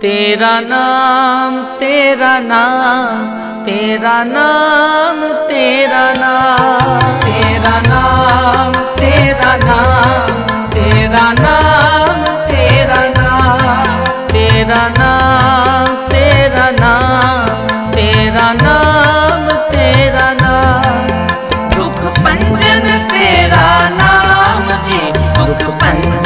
ਤੇਰਾ ਨਾਮ ਤੇਰਾ ਨਾਮ ਤੇਰਾ ਨਾਮ ਤੇਰਾ ਨਾਮ ਤੇਰਾ ਨਾਮ ਤੇਰਾ ਨਾਮ ਤੇਰਾ ਨਾਮ ਤੇਰਾ ਨਾਮ ਤੇਰਾ ਨਾਮ ਤੇਰਾ ਨਾਮ ਤੇਰਾ ਨਾਮ ਤੇਰਾ ਨਾਮ ਦੁਖ ਪੰਜਨ ਤੇਰਾ ਨਾਮ ਜੀ ਦੁਖ ਪੰਜਨ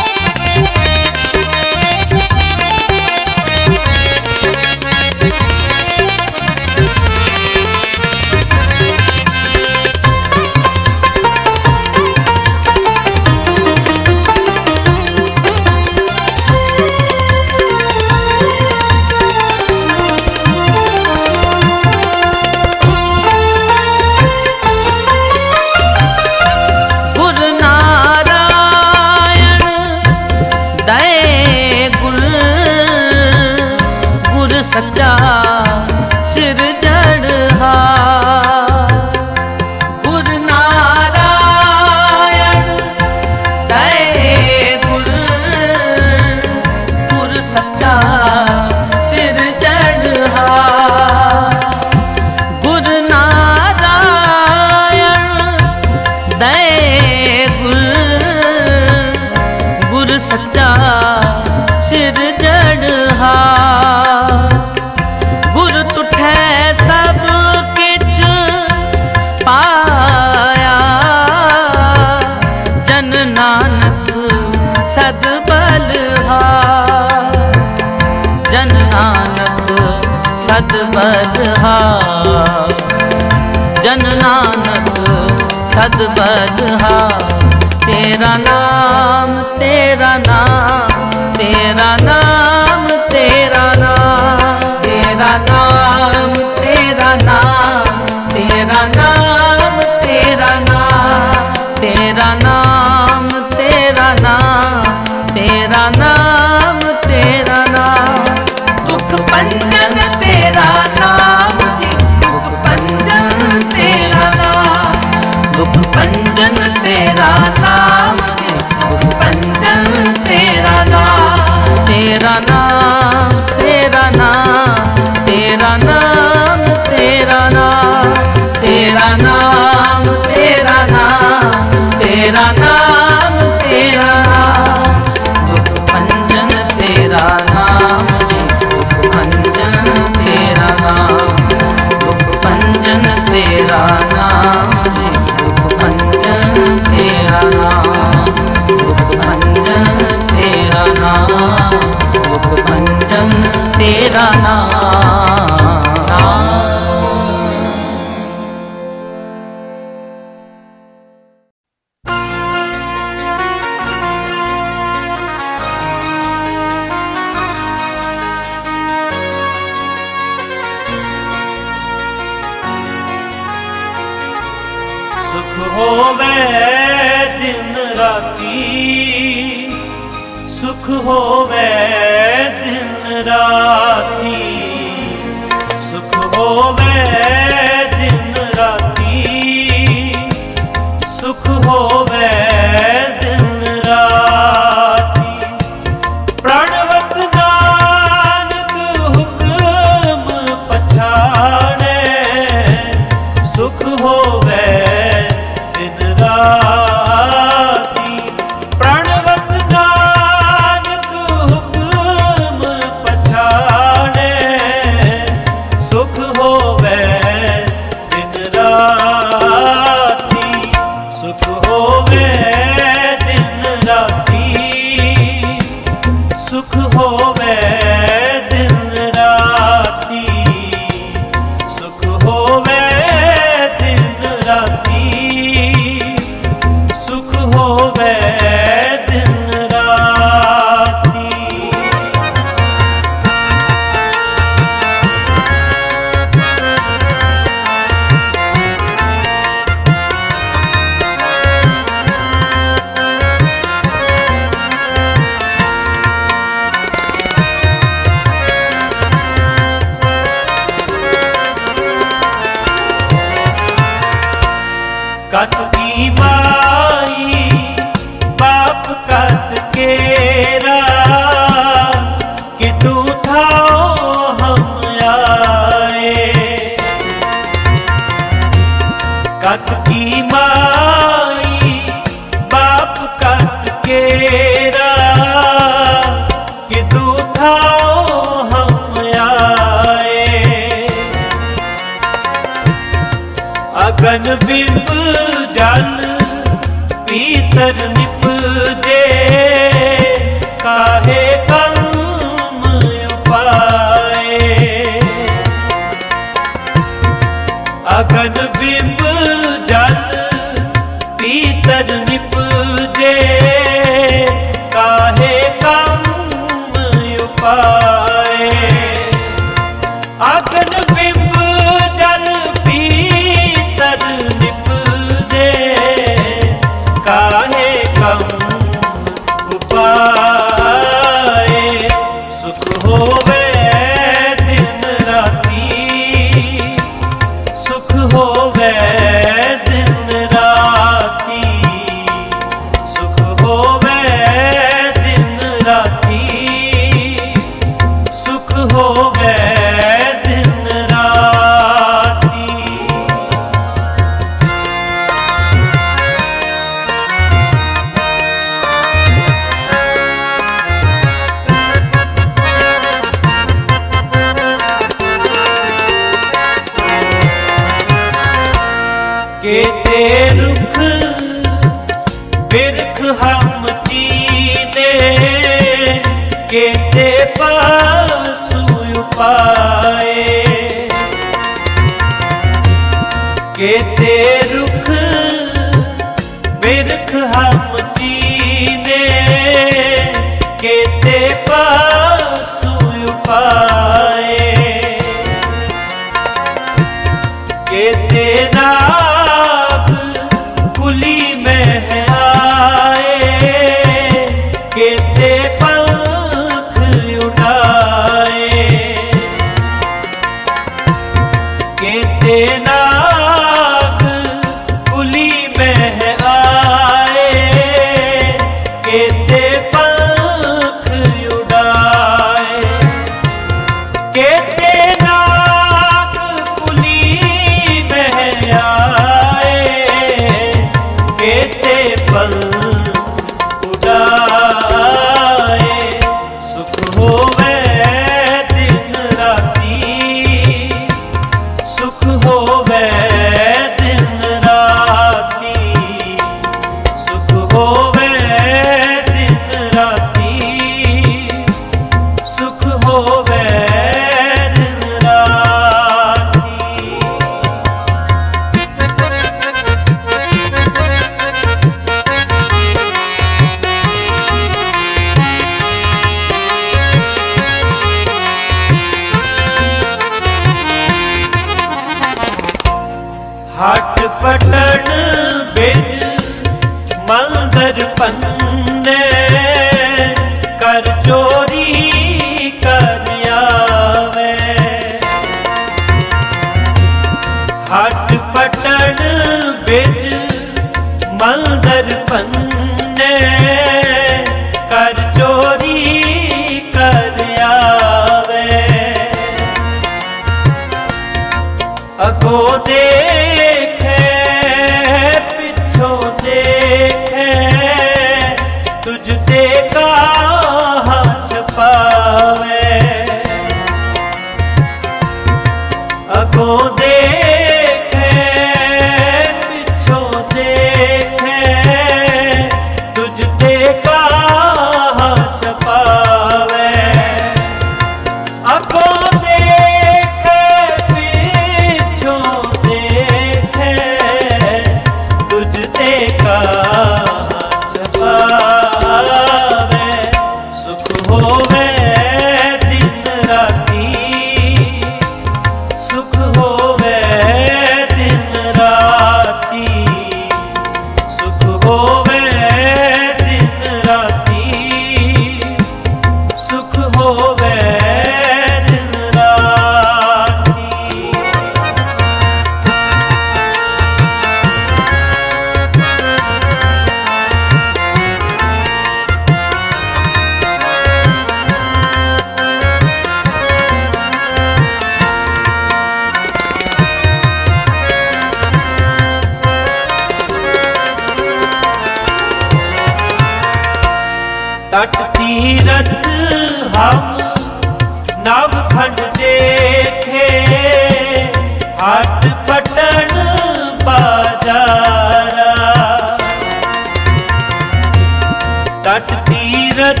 ਤਟ ਤੀਰਥ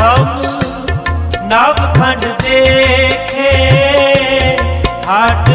ਹਮ ਨਵ ਖੰਡ ਦੇਖੇ ਹਟ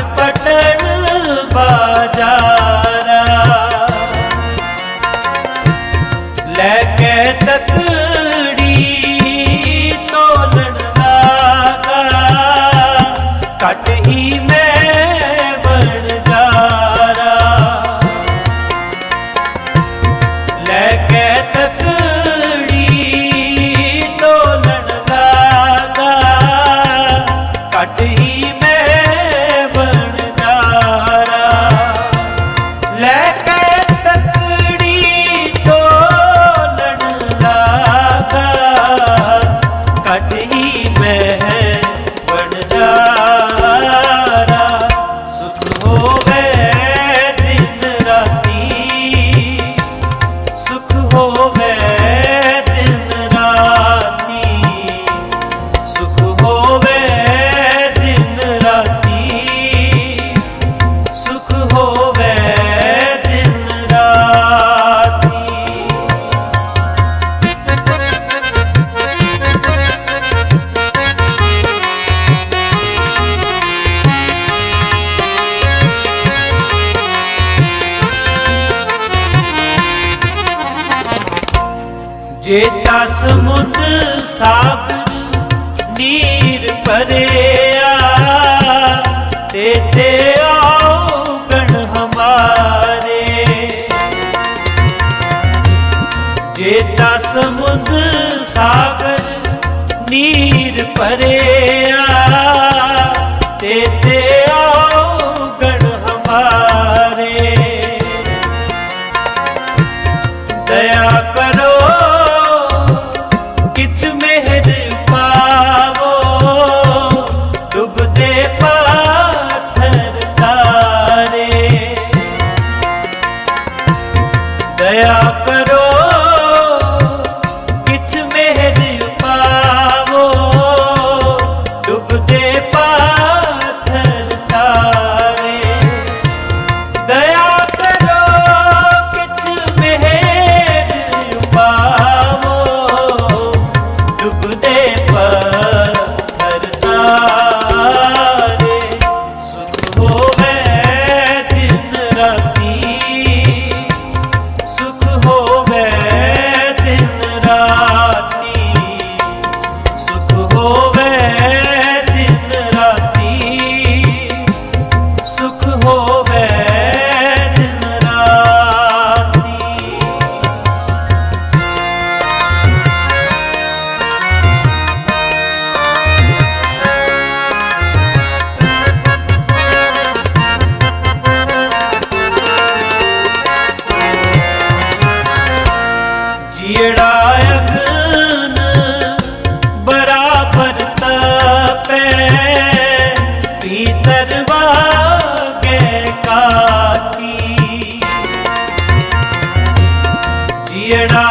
தெரியடா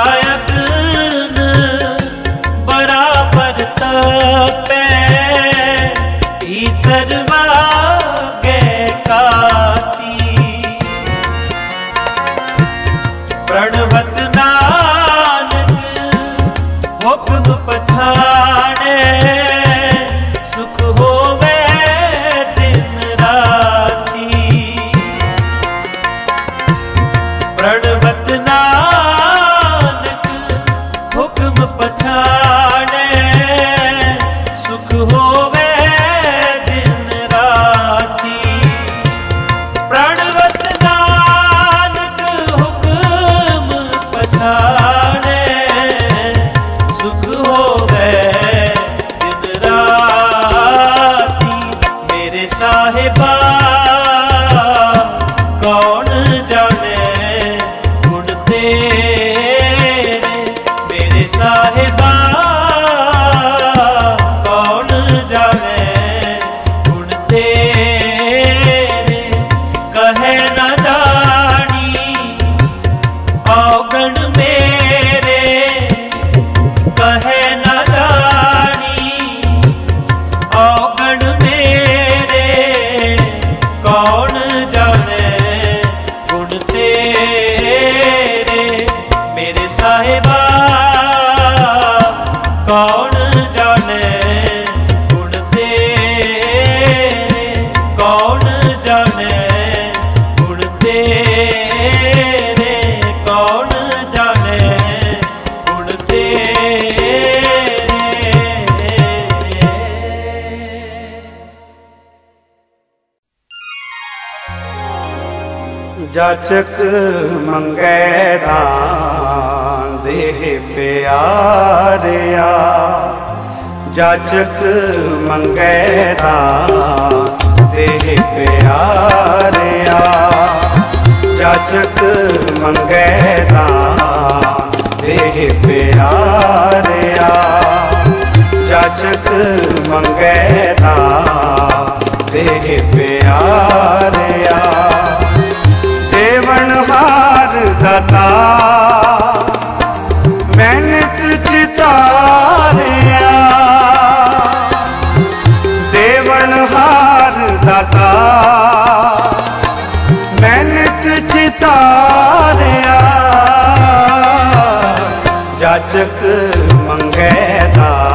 ਮੰਗੈ ਦਾ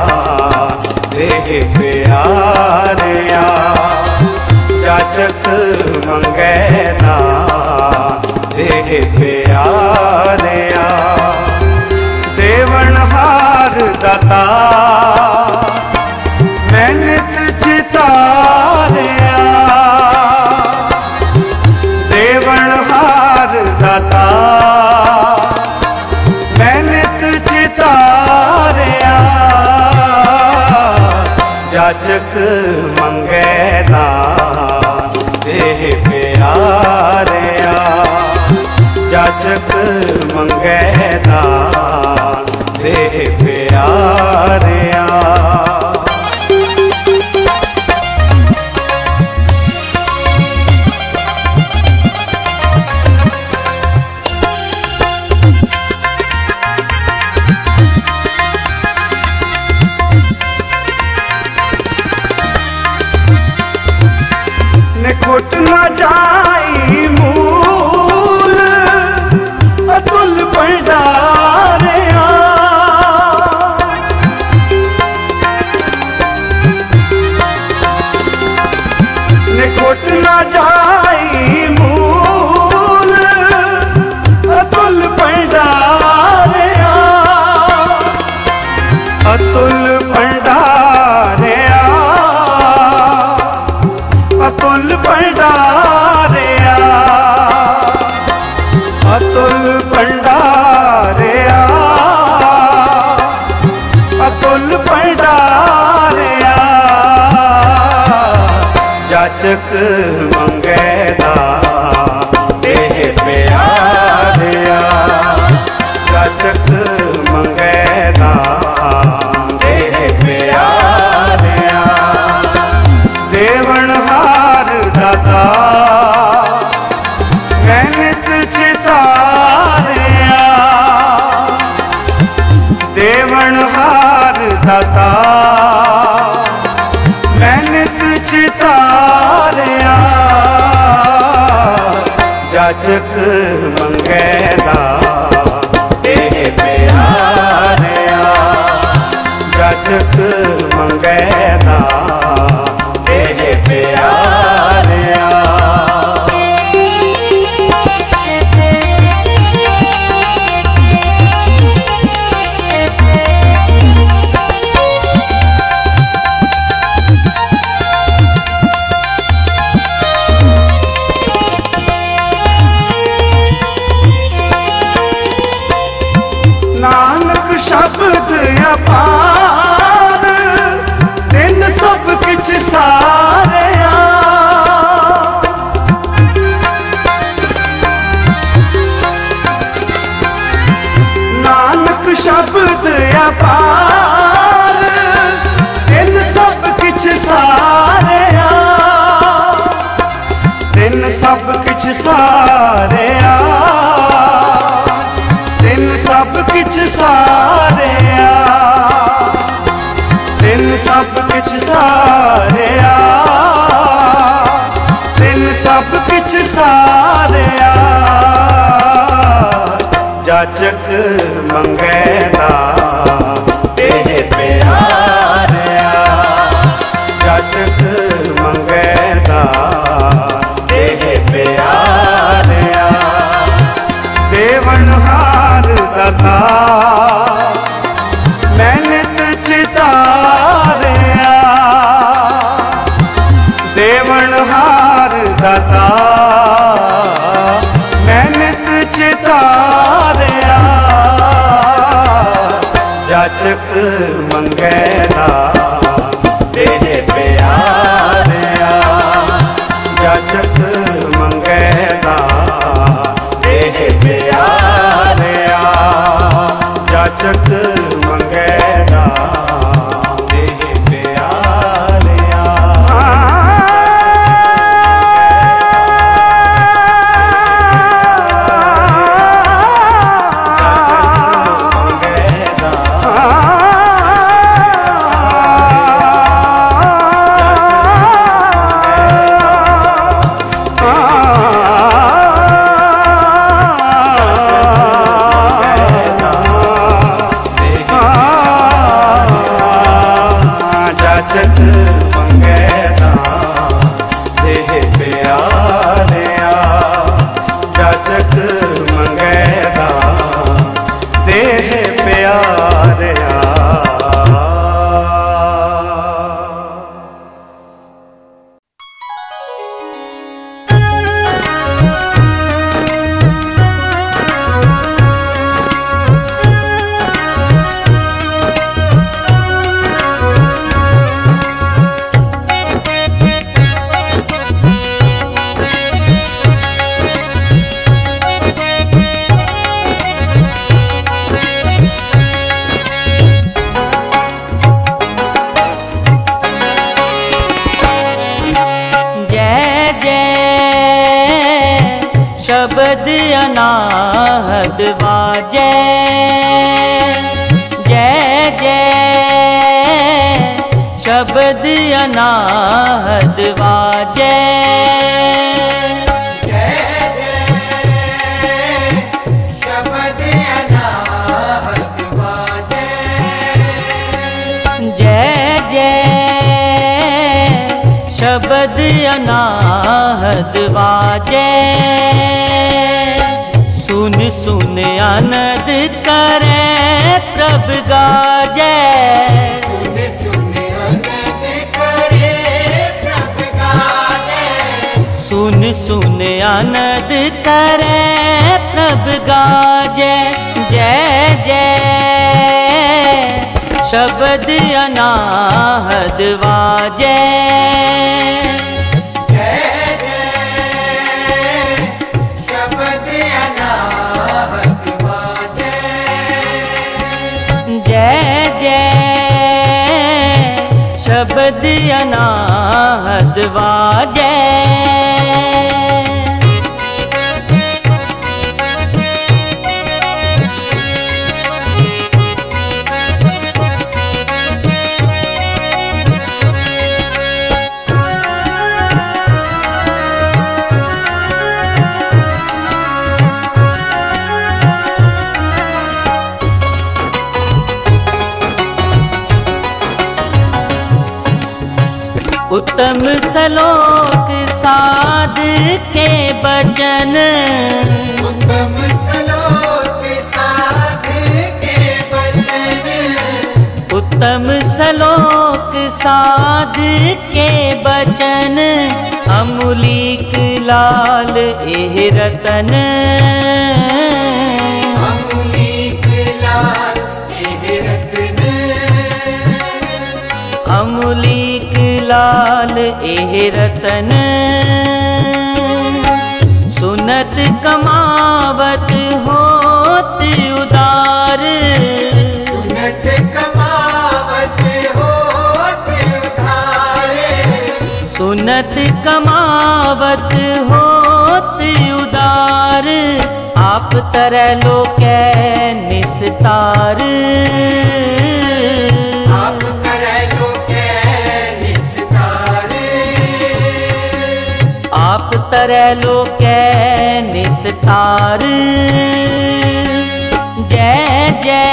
ਦੇ ਪਿਆਰਿਆ। ਜਾਚਕ ਮੰਗੈ ਦਾ ਦੇ ਪਿਆਰਿਆ। ਦੇਵਨ ਹਾਰ ਦਤਾ ਸਾਚਕ ਮੰਗੈ ਦਾਨ ਦੇਹ ਪਿਆਰਿਆ। ਜਾਚਕ ਮੰਗੈ ਦਾਨ ਦੇਹ ਪਿਆਰਿਆ। ਆਸ਼ਕ ਮੰਗੈ ਦਾ। ਤੇਰੇ ਪਿਆਰਿਆ ਜਾਚਕ ਮੰਗੈ ਦਾ। ਤੇਰੇ ਪਿਆਰਿਆ ਜਾਚਕ ਮੰਗੈ ਆਨੰਦ ਕਰੈ ਪ੍ਰਭ ਗਾਜੈ ਜੈ ਜੈ। ਸ਼ਬਦ ਅਨਾਹਦ ਵਾਜੈ। ਸ਼ਬਦ ਅਨਾਹਤ उत्तम सलोक साध के बचन उत्तम सलोक साध के बचन उत्तम सलोक साध के बचन अमूलिक लाल एह रतन ਲਾਲ ਇਹ ਰਤਨ। ਸੁਨਤ ਕਮਾਵਤ ਹੋਤ ਉਦਾਰ। ਸੁਨਤ ਕਮਾਵਤ ਹੋਤ ਉਦਾਰ। ਸੁਨਤ ਕਮਾਵਤ ਹੋਤ ਉਦਾਰ। ਆਪ ਤਰੈ ਲੋਕੈ ਨਿਸਤਾਰ। ਕਰੈ ਲੋਕੈ ਨਿਸਤਾਰ ਜੈ ਜੈ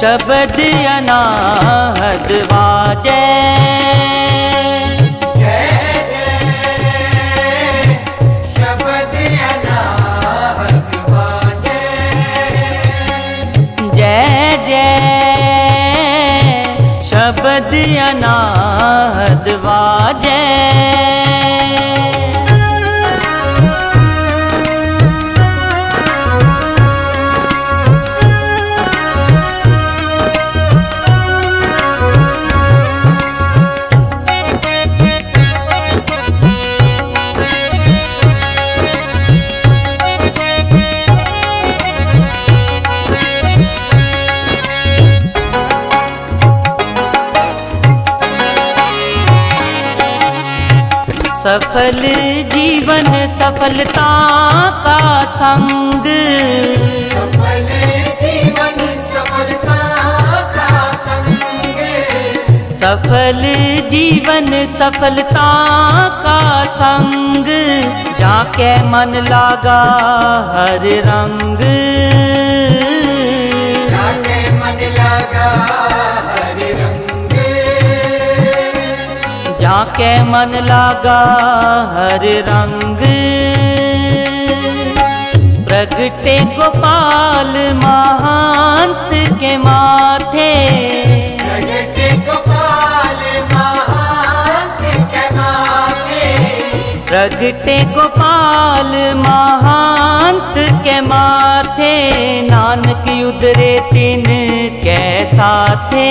ਸ਼ਬਦ ਅਨਾਹਦ ਵਾਜੈ। ਜੈ ਜੈ ਸ਼ਬਦ ਅਨਾ सफल जीवन सफलता का संग सफल जीवन सफलता का संग सफल जीवन सफलता का संग जाके मन लागा हर रंग जाके मन लगा जाके मन लागा हर रंग। प्रगटे गोपाल महांत के माथे। प्रगटे गोपाल महांत के माथे। प्रगटे गोपाल महांत के माथे। नानक उदरे तीन कै साथे।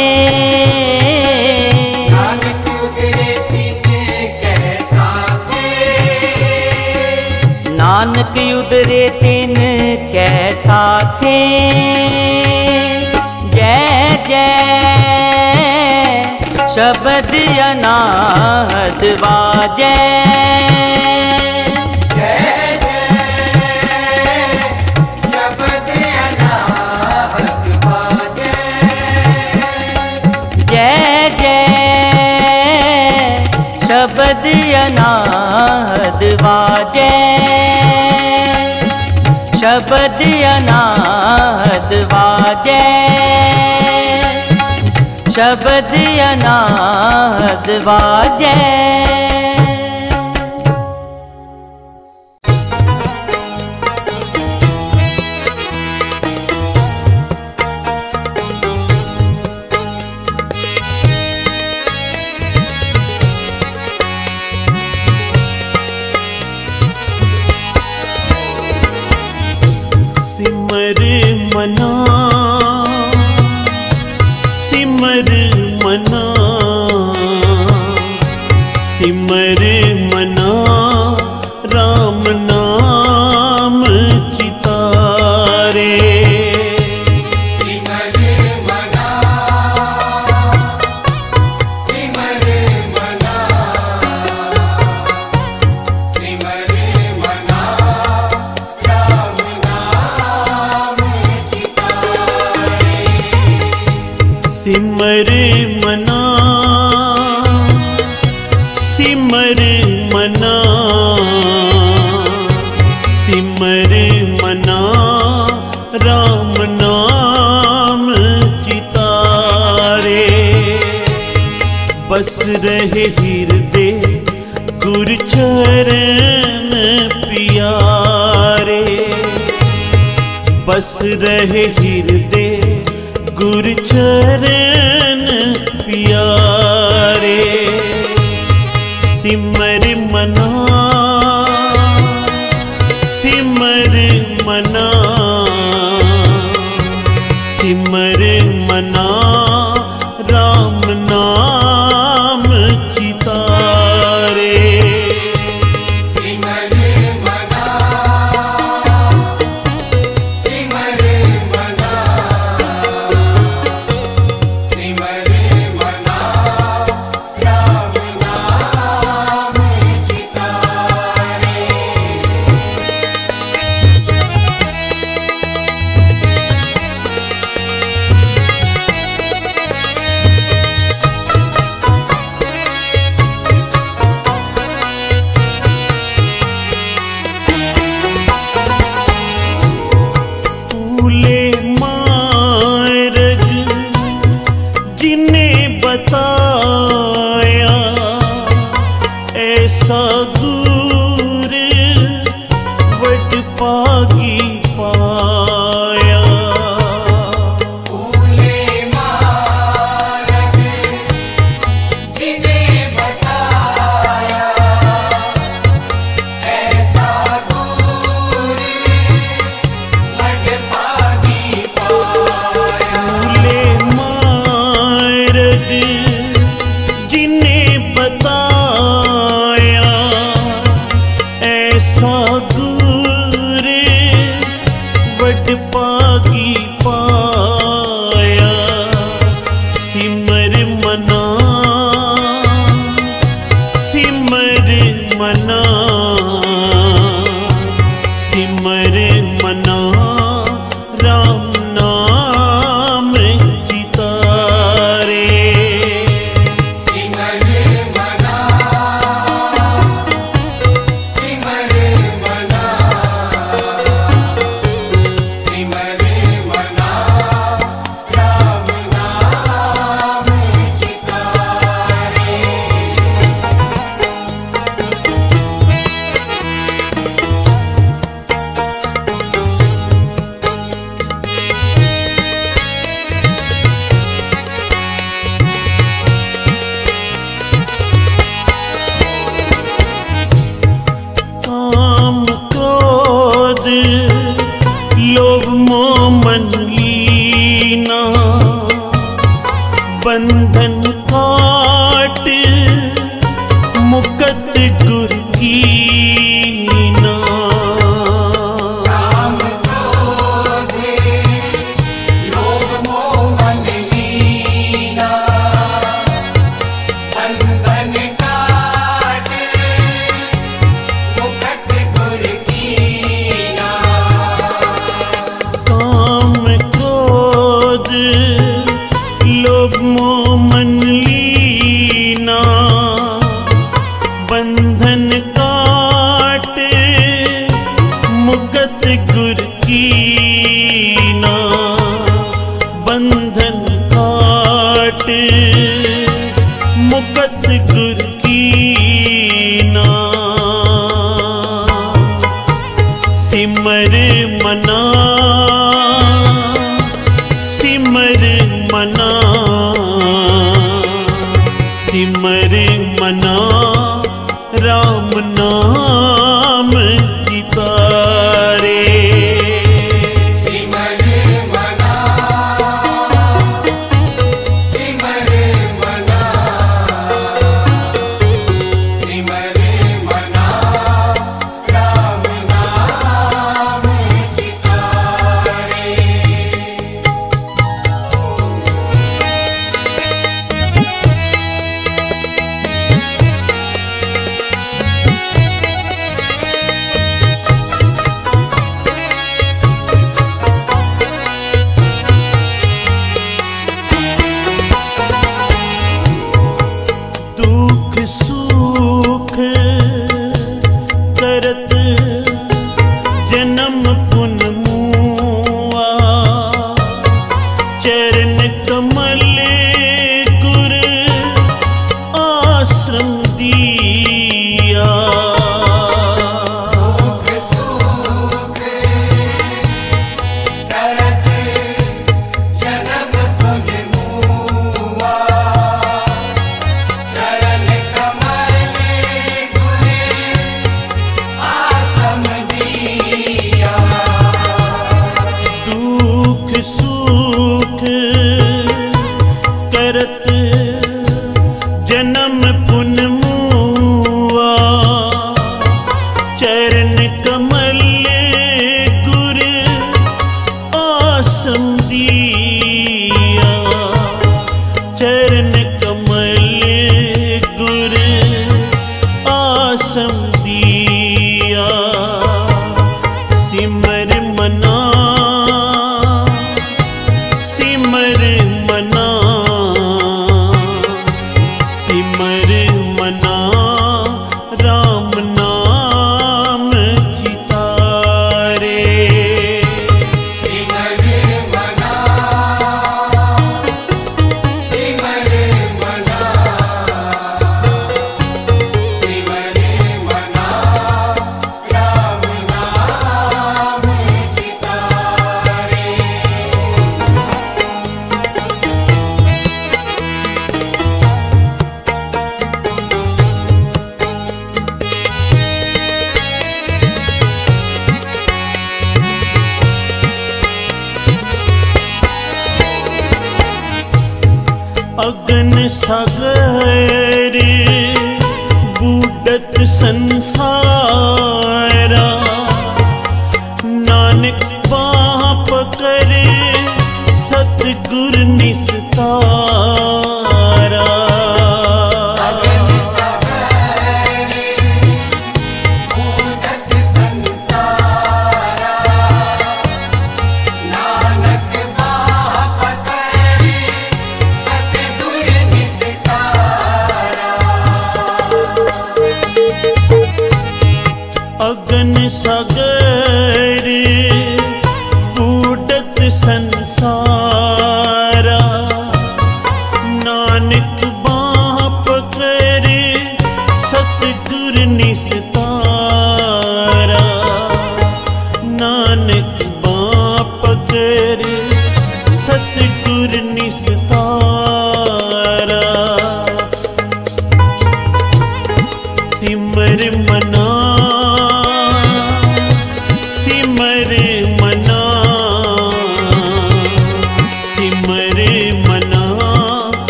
नानक उदरे तिन कै साथे जय जय शब्द अनाहद वाजै अनाद वाजै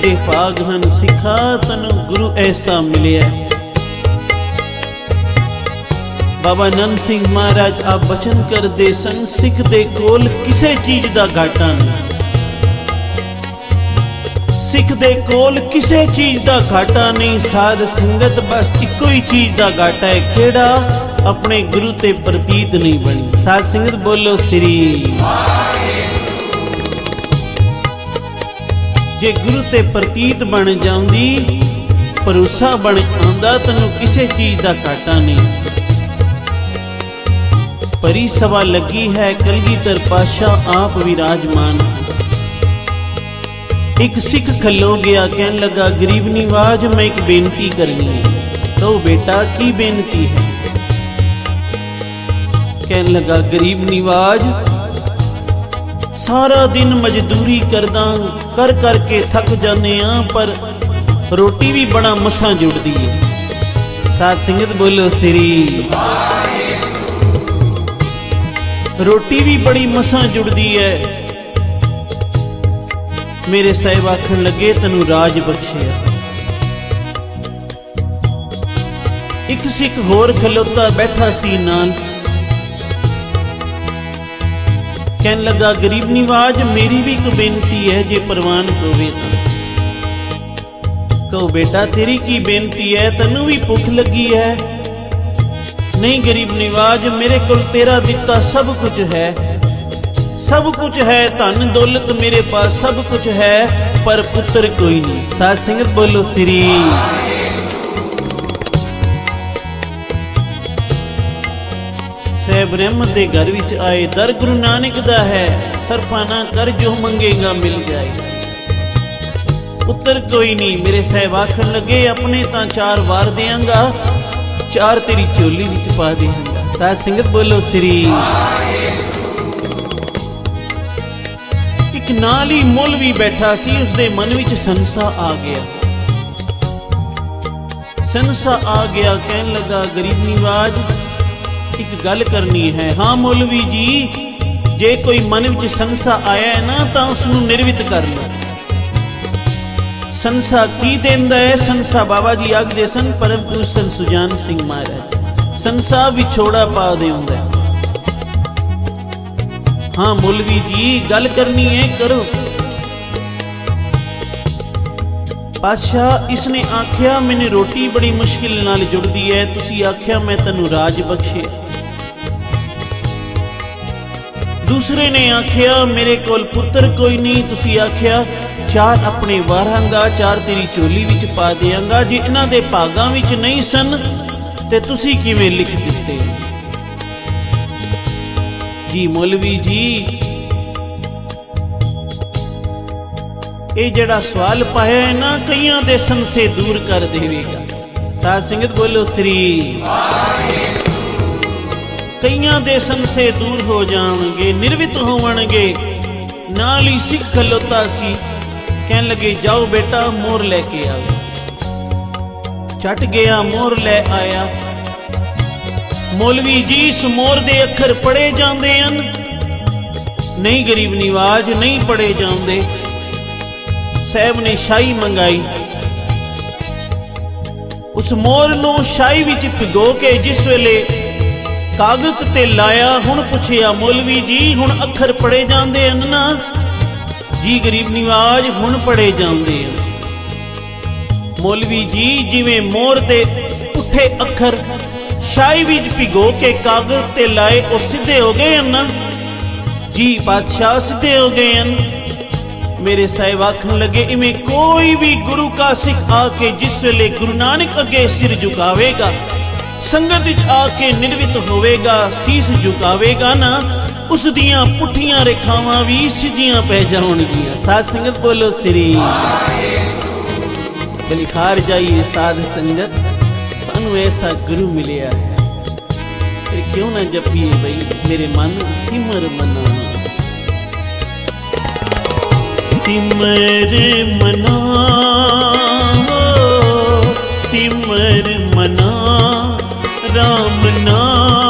ਵੱਡੇ ਭਾਗ ਹਨ ਸਿੱਖਾ ਤੈਨੂੰ ਗੁਰੂ ਐਸਾ ਮਿਲਿਆ। ਬਾਬਾ ਨੰਦ ਸਿੰਘ ਮਹਾਰਾਜ ਆ ਬਚਨ ਕਰਦੇ ਸਨ, ਸਿੱਖ ਦੇ ਕੋਲ ਕਿਸੇ ਚੀਜ਼ ਦਾ ਘਾਟਾ ਨਹੀਂ। ਸਿੱਖ ਦੇ ਕੋਲ ਕਿਸੇ ਚੀਜ਼ ਦਾ ਘਾਟਾ ਨਹੀਂ, ਸਾਧ ਸੰਗਤ ਬਸ ਇੱਕੋ ਹੀ ਚੀਜ਼ ਦਾ ਘਾਟਾ ਹੈ, ਕਿਹੜਾ? ਆਪਣੇ ਗੁਰੂ ਤੇ ਪ੍ਰਤੀਤ ਨਹੀਂ ਬਣੀ। ਸਾਧ ਸੰਗਤ ਬੋਲੋ, ਸ੍ਰੀ ਜੇ ਗੁਰੂ ਤੇ ਪ੍ਰਤੀਤ ਬਣ ਜਾਂਦੀ, ਭਰੋਸਾ ਬਣ ਆਉਂਦਾ, ਤੈਨੂੰ ਕਿਸੇ ਚੀਜ਼ ਦਾ ਘਾਟਾ ਨਹੀਂ। ਪਰੀ ਸਵਾ ਲੱਗੀ ਹੈ, ਕਲਗੀਧਰ ਪਾਸ਼ਾ ਆਪ ਵਿਰਾਜਮਾਨ। ਇੱਕ ਸਿੱਖ ਖੱਲੋ ਗਿਆ, ਕਹਿਣ ਲੱਗਾ, ਗਰੀਬ ਨਿਵਾਜ, ਮੈਂ ਇੱਕ ਬੇਨਤੀ ਕਰਨੀ ਹੈ। ਤੋ ਬੇਟਾ, ਕੀ ਬੇਨਤੀ ਹੈ? ਕਹਿਣ ਲੱਗਾ, ਗਰੀਬ ਨਿਵਾਜ, ਸਾਰਾ ਦਿਨ ਮਜ਼ਦੂਰੀ ਕਰਦਾ ਕਰ ਕਰਕੇ ਥੱਕ ਜਾਂਦੇ ਆ, ਪਰ ਰੋਟੀ ਵੀ ਬੜਾ ਮਸਾਂ ਜੁੜਦੀ ਹੈ ਸਾਧ ਸੰਗਤ ਬੋਲੋ ਸ੍ਰੀ ਰੋਟੀ ਵੀ ਬੜੀ ਮਸਾਂ ਜੁੜਦੀ ਹੈ ਮੇਰੇ ਸਾਹਿਬ ਆਖਣ ਲੱਗੇ, ਤੈਨੂੰ ਰਾਜ ਬਖਸ਼ਿਆ। ਇੱਕ ਸਿੱਖ ਹੋਰ ਖਲੋਤਾ ਬੈਠਾ ਸੀ ਨਾਲ ਕਹਿਣ ਲੱਗਾ, ਗਰੀਬ ਨਿਵਾਜ, ਮੇਰੀ ਵੀ ਇੱਕ ਬੇਨਤੀ ਹੈ, ਜੇ ਪ੍ਰਵਾਨ ਹੋਵੇ ਤਾਂ। ਕਹੋ, ਬੇਟਾ, ਤੇਰੀ ਕੀ ਬੇਨਤੀ ਹੈ? ਤੈਨੂੰ ਵੀ ਭੁੱਖ ਲੱਗੀ ਹੈ? ਨਹੀਂ ਗਰੀਬ ਨਿਵਾਜ, ਮੇਰੇ ਕੋਲ ਤੇਰਾ ਦਿੱਤਾ ਸਭ ਕੁਝ ਹੈ। ਸਭ ਕੁਝ ਹੈ, ਧਨ ਦੌਲਤ ਮੇਰੇ ਪਾਸ ਸਭ ਕੁਝ ਹੈ, ਪਰ ਪੁੱਤਰ ਕੋਈ ਨਹੀਂ। ਸਾਧ ਸੰਗਤ ਬੋਲੋ, ਸ੍ਰੀ ਸਹਿਬ ਦੇ ਘਰ ਵਿੱਚ ਆਏ ਦਰ ਗੁਰੂ ਨਾਨਕ ਦਾ ਹੈ ਸਰਫਾਨਾ ਕਰ ਜੋ ਮੰਗੇਗਾ ਮਿਲ ਜਾਏਗਾ ਪੁੱਤਰ ਕੋਈ ਨਹੀਂ, ਮੇਰੇ ਸਹਿਬ ਆਖਣ ਲੱਗੇ, ਆਪਣੇ ਤਾਂ ਚਾਰ ਵਾਰ ਦੇਵਾਂਗਾ, ਚਾਰ ਤੇਰੀ ਝੋਲੀ ਵਿੱਚ ਪਾ ਦੇਵਾਂਗਾ। ਸਾਧ ਸੰਗਤ ਬੋਲੋ ਸ੍ਰੀ ਇੱਕ ਨਾਲ ਹੀ ਮੁੱਲ ਵੀ ਬੈਠਾ ਸੀ ਉਸ ਦੇ ਮਨ ਵਿੱਚ ਸੰਸਾ ਆ ਗਿਆ। ਸੰਸਾ ਆ ਗਿਆ, ਕਹਿਣ ਲੱਗਾ, ਗਰੀਬ ਨਿਵਾਜ ਇੱਕ ਗੱਲ ਕਰਨੀ ਹੈ। ਹਾਂ ਮੌਲਵੀ ਜੀ, ਜੇ ਕੋਈ ਮਨ ਵਿੱਚ ਸੰਸਾ ਆਇਆ ਹੈ ਨਾ, ਤਾਂ ਉਸ ਨੂੰ ਨਿਰਵਿਤ ਕਰ ਲਓ। ਸੰਸਾ ਕੀ ਦਿੰਦਾ ਹੈ? ਸੰਸਾ ਬਾਬਾ ਜੀ ਆਖਦੇ ਸਨ, ਪਰਮ ਪੁਰਸ਼ ਸੁਜਾਨ ਸਿੰਘ ਮਹਾਰਾਜ। ਸੰਸਾ ਵਿਛੋੜਾ ਪਾ ਦਿੰਦਾ ਹਾਂ। ਮੌਲਵੀ ਜੀ, ਗੱਲ ਕਰਨੀ ਹੈ, ਕਰੋ। ਪਾਸ਼ਾ ਇਸਨੇ ਆਖਿਆ, ਮੈਨੂੰ ਰੋਟੀ ਬੜੀ ਮੁਸ਼ਕਿਲ ਨਾਲ ਜੁੜਦੀ ਹੈ। ਤੁਸੀਂ ਆਖਿਆ, ਮੈਂ ਤੈਨੂੰ ਰਾਜ ਬਖਸ਼ੇ ਦੂਸਰੇ ਨੇ ਆਖਿਆ, ਮੇਰੇ ਕੋਲ ਪੁੱਤਰ ਕੋਈ ਨਹੀਂ। ਤੁਸੀਂ ਆਖਿਆ, ਚਾਰ ਆਪਣੇ ਵਾਰਾਂਗਾ, ਚਾਰ ਤੇਰੀ ਚੋਲੀ ਵਿੱਚ ਪਾ ਦਿਆਂਗਾ। ਜੇ ਇਹਨਾਂ ਦੇ ਭਾਗਾਂ ਵਿੱਚ ਨਹੀਂ ਸਨ, ਤੇ ਤੁਸੀਂ ਕਿਵੇਂ ਲਿਖ ਦਿੱਤੇ? ਜੀ ਮੌਲਵੀ ਜੀ, ਇਹ ਜਿਹੜਾ ਸਵਾਲ ਪਾਇਆ ਹੈ ਨਾ, ਕਈਆਂ ਦੇ ਸੰਸੇ ਦੂਰ ਕਰ ਦੇਵੇਗਾ। ਸਾਧ ਸੰਗਤ ਬੋਲੋ, ਸ੍ਰੀ ਕਈਆਂ ਦੇ ਸੰਸੇ ਦੂਰ ਹੋ ਜਾਣਗੇ, ਨਿਰਵਿਤ ਹੋਣਗੇ ਨਾਲ ਹੀ ਸਿੱਖ ਖਲੋਤਾ ਸੀ, ਕਹਿਣ ਲੱਗੇ, ਜਾਓ ਬੇਟਾ, ਮੋਰ ਲੈ ਕੇ ਆਓ। ਛੱਟ ਗਿਆ, ਮੋਰ ਲੈ ਆਇਆ। ਮੌਲਵੀ ਜੀ ਇਸ ਮੋਰ ਦੇ ਅੱਖਰ ਪੜੇ ਜਾਂਦੇ ਹਨ। ਨਹੀਂ ਗਰੀਬ ਨਿਵਾਜ, ਨਹੀਂ ਪੜੇ ਜਾਂਦੇ। ਸਹਿਬ ਨੇ ਸ਼ਾਹੀ ਮੰਗਾਈ। ਉਸ ਮੋਰ ਨੂੰ ਸ਼ਾਹੀ ਵਿੱਚ ਭਿਗੋ ਕੇ ਜਿਸ ਵੇਲੇ ਕਾਗਜ਼ ਤੇ ਲਾਇਆ, ਹੁਣ ਪੁੱਛਿਆ ਮੌਲਵੀ ਜੀ, ਹੁਣ ਅੱਖਰ ਪੜੇ ਜਾਂਦੇ ਹਨ ਨਾ। ਜੀ ਗਰੀਬ ਨਿਵਾਜ, ਹੁਣ ਪੜੇ ਜਾਂਦੇ ਹਨ। ਮੌਲਵੀ ਜੀ, ਜਿਵੇਂ ਮੋਰ ਦੇ ਉੱਠੇ ਅੱਖਰ, ਸ਼ਾਹੀ ਵਿੱਚ ਭਿਗੋ ਕੇ ਕਾਗਜ਼ ਤੇ ਲਾਏ, ਉਹ ਸਿੱਧੇ ਹੋ ਗਏ ਹਨ ਜੀ ਬਾਦਸ਼ਾਹ ਸਿੱਧੇ ਹੋ ਗਏ ਹਨ। ਮੇਰੇ ਸਾਹਿਬ ਆਖਣ ਲੱਗੇ, ਇਵੇਂ ਕੋਈ ਵੀ ਗੁਰੂ ਕਾ ਸਿੱਖ ਆ ਕੇ ਜਿਸ ਵੇਲੇ ਗੁਰੂ ਨਾਨਕ ਅੱਗੇ ਸਿਰ ਝੁਕਾਵੇਗਾ ਸੰਗਤ ਵਿੱਚ ਆ ਕੇ ਨਿਰਵਿਤ ਹੋਵੇਗਾ, ਸੀਸ ਝੁਕਾਵੇਗਾ ਨਾ। ਉਸ ਦੀਆਂ ਪੁੱਠੀਆਂ ਰੇਖਾਵਾਂ ਵੀ ਸਿੱਧੀਆਂ ਪੈ ਜਾਣਗੀਆਂ। ਸਾਧ ਸੰਗਤ ਬੋਲੋ ਸ੍ਰੀ ਬਲਿਖਾਰ ਜਾਈਏ ਸਾਧ ਸੰਗਤ। ਸਾਨੂੰ ਐਸਾ ਗੁਰੂ ਮਿਲਿਆ ਹੈ ਫਿਰ ਕਿਉਂ ਨਾ ਜਪੀਏ ਬਈ ਮੇਰੇ ਮਨ ਸਿਮਰ ਮਨਾ ਸਿਮਰ ਮਨਾ ਸਿਮਰ ਮਨਾ RAM ਨਾਮ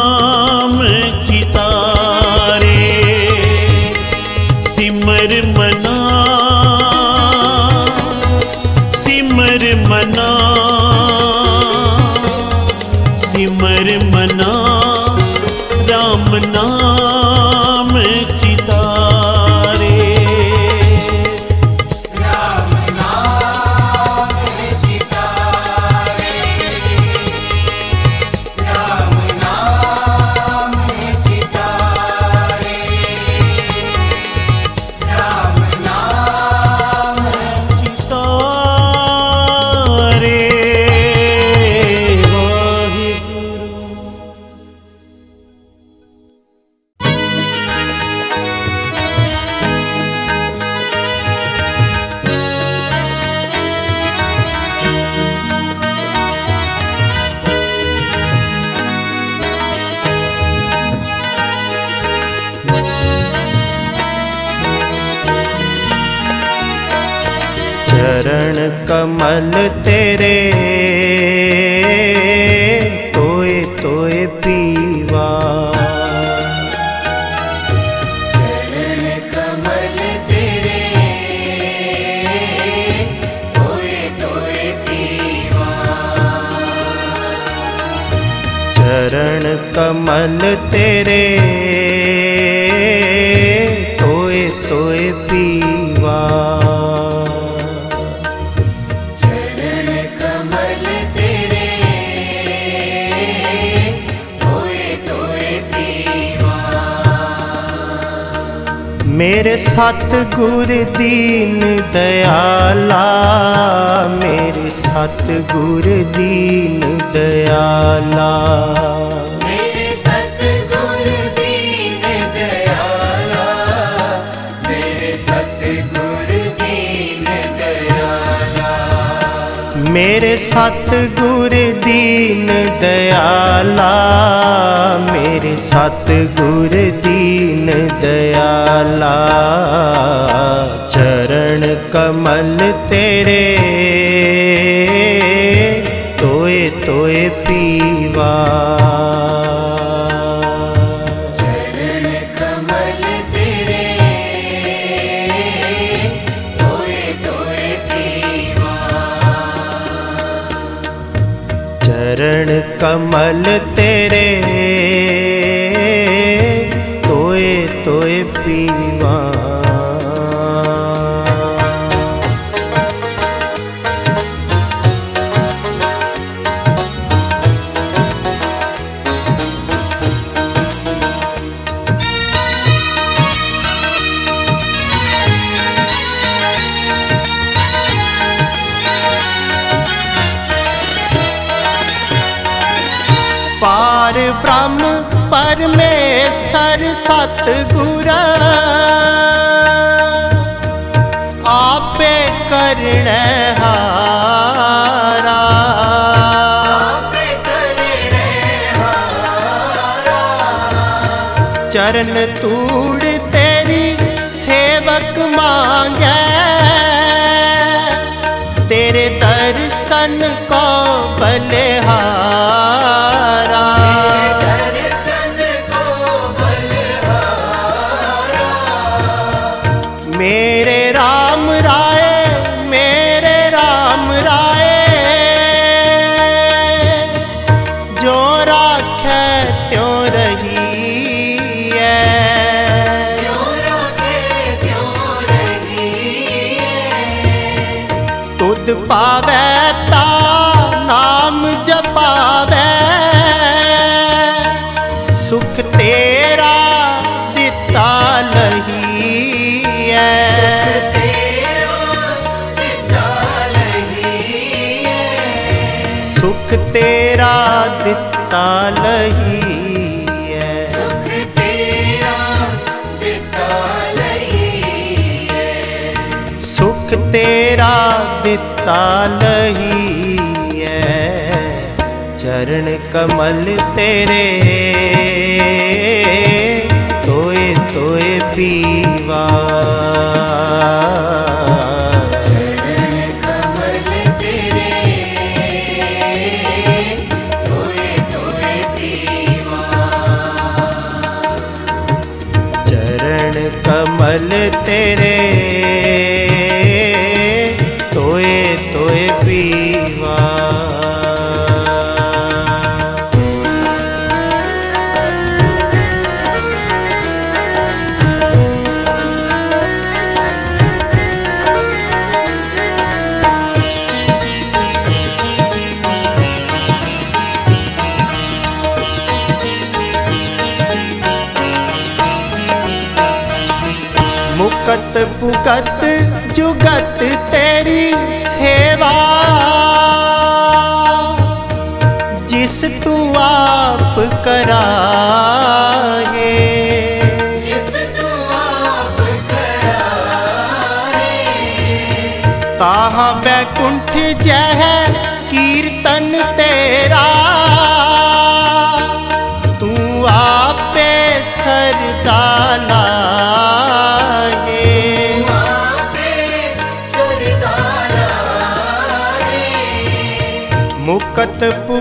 ਚਰਨ ਕਮਲ ਤੇਰੇ ਤੋਏ ਤੋਏ ਪੀਵਾ ਚਰਨ ਕਮਲ ਤੇਰੇ ਤੋਏ ਤੋਏ ਪੀਵਾ ਚਰਨ ਕਮਲ ਤੇਰੇ ਮੇਰੇ ਸਤ ਗੁਰ ਦੀਨ ਦਿਆਲਾ ਮੇਰੇ ਸਤ ਗੁਰ ਦੀਨ ਦਿਆਲਾ ਮੇਰੇ ਸਤਗੁਰ ਦੀਨ ਦਿਆਲਾ ਮੇਰੇ ਸਤਗੁਰ ਦੀਨ ਦਿਆਲਾ ਚਰਨ ਕਮਲ ਤੇਰੇ ਤੋਏ ਤੋਏ ਕਮਲ ਤੇਰੇ ਪਰਮੇਸ਼ਰ ਸਤਿਗੁਰ ਆਪੇ ਕਰਣੈ ਹਾਰਾ। ਆਪੇ ਕਰਣੇ ਹਾਰਾ। ਚਰਨ ਤੂੜ ਸੁਖ ਤੇਰਾ ਦਿੱਤਾ ਲਹੀਐ ਸੁਖ ਤੇਰਾ ਦਿੱਤਾ ਲਹੀਏ ਸੁਖ ਤੇਰਾ ਦਿੱਤਾ ਲਹੀਐ ਚਰਨ ਕਮਲ ਤੇਰੇ सकत पू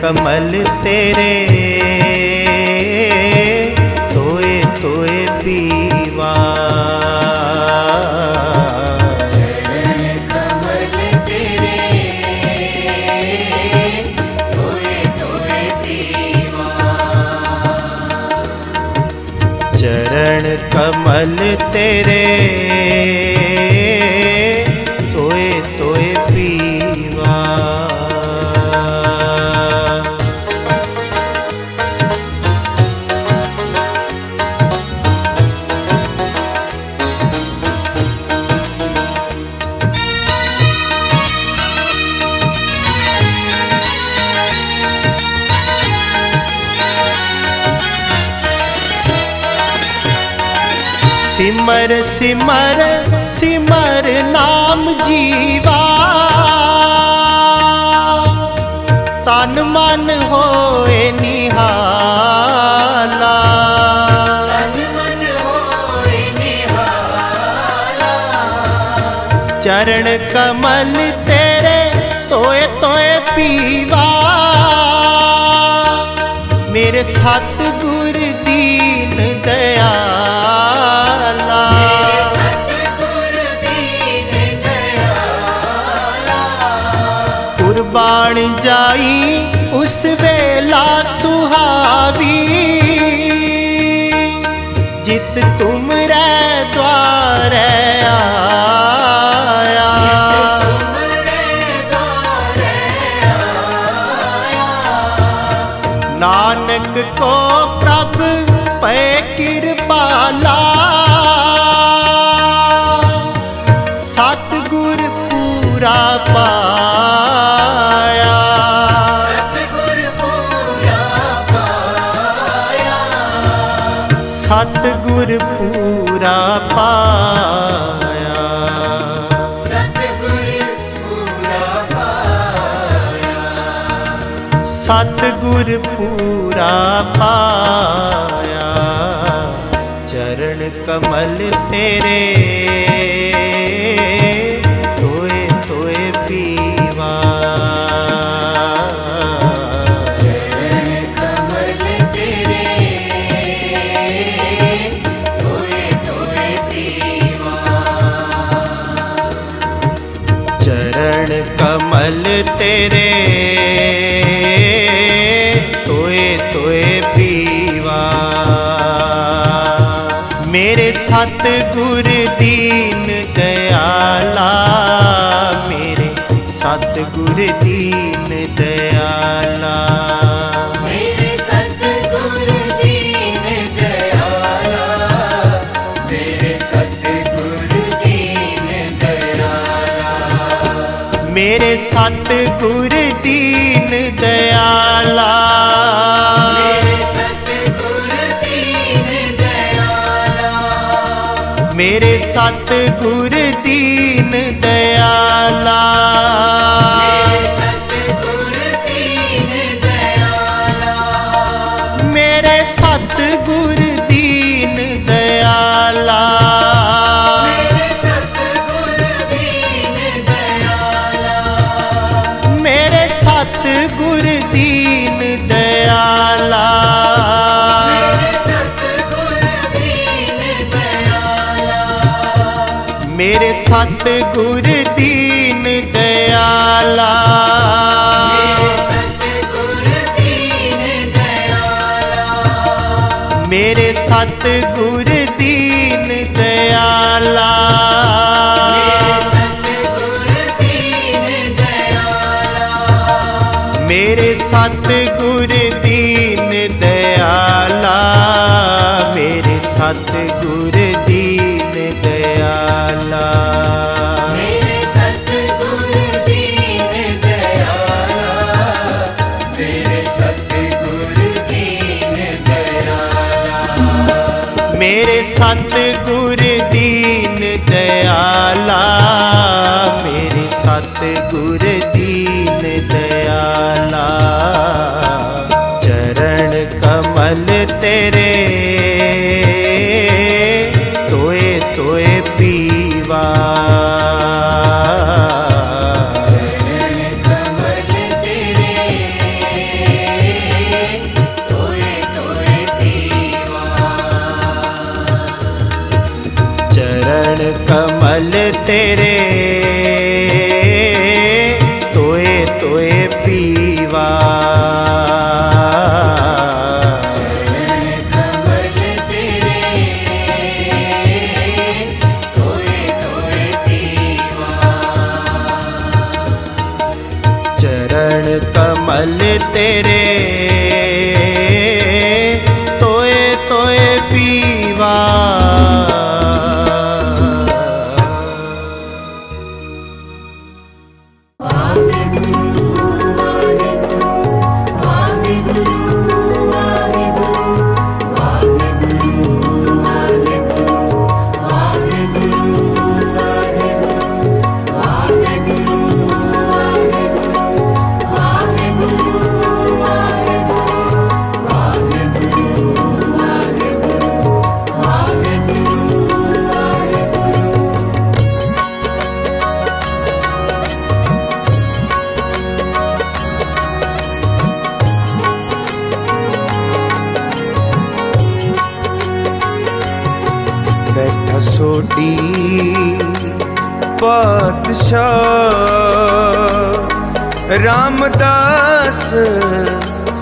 ਚਰਨ ਕਮਲ ਤੇਰੇ ਤੋਏ ਤੋਏ ਪੀਵਾ ਚਰਨ ਕਮਲ ਸਿਮਰ ਸਿਮਰ ਸਿਮਰ ਨਾਮ ਜੀਵਾ। ਤਨ ਮਨ ਹੋਏ ਨਿਹਾਲਾ। ਚਰਨ ਕਮਲ ਤੇਰੇ ਤੋਏ ਤੋਏ ਪੀਵਾ। ਮੇਰੇ ਸਤਿਗੁਰ ਕੁਰਬਾਨ ਜਾਈ ਉਸ ਵੇਲਾ ਸੁਹਾਵੀ। ਜਿਤ ਤੁਮਰੇ ਦਵਾਰੇ ਆਇਆ ਆਇਆ। ਨਾਨਕ ਕੋ ਸਤਿਗੁਰ ਪੂਰਾ ਪਾਇਆ। ਸਤਿਗੁਰ ਪੂਰਾ ਪਾਇਆ ਸਤਿਗੁਰ ਪੂਰਾ ਪਾਇਆ। ਚਰਨ ਕਮਲ ਤੇਰੇ ਤੇਰੇ ਤੋਏ ਤੋਏ ਪੀਵਾ। ਮੇਰੇ ਸਤ ਗੁਰ ਦੀਨ ਦਿਆਲਾ ਮੇਰੇ ਸਤ ਗੁਰ ਦੀਨ ਦਿਆਲਾ ਸਤ ਗੁਰ ਦੀਨ ਦਇਆਲਾ ਮੇਰੇ ਸਤ ਗੁਰ ਦੀਨ ਸਤਿਗੁਰ ਦੀਨ ਦਇਆਲਾ। ਮੇਰੇ ਸਤਿਗੁਰ ਦੀਨ ਦਿਆਲਾ ਮੇਰੇ ਸਤਿਗੁਰ ਦੀਨ ਦਿਆਲਾ ਮੇਰੇ ਸਤਿਗੁਰ ਮੇਰੇ ਸਤਿਗੁਰ ਦੀਨ ਦਿਆਲਾ ਮੇਰੇ ਸਤਿਗੁਰ ਕਮਲ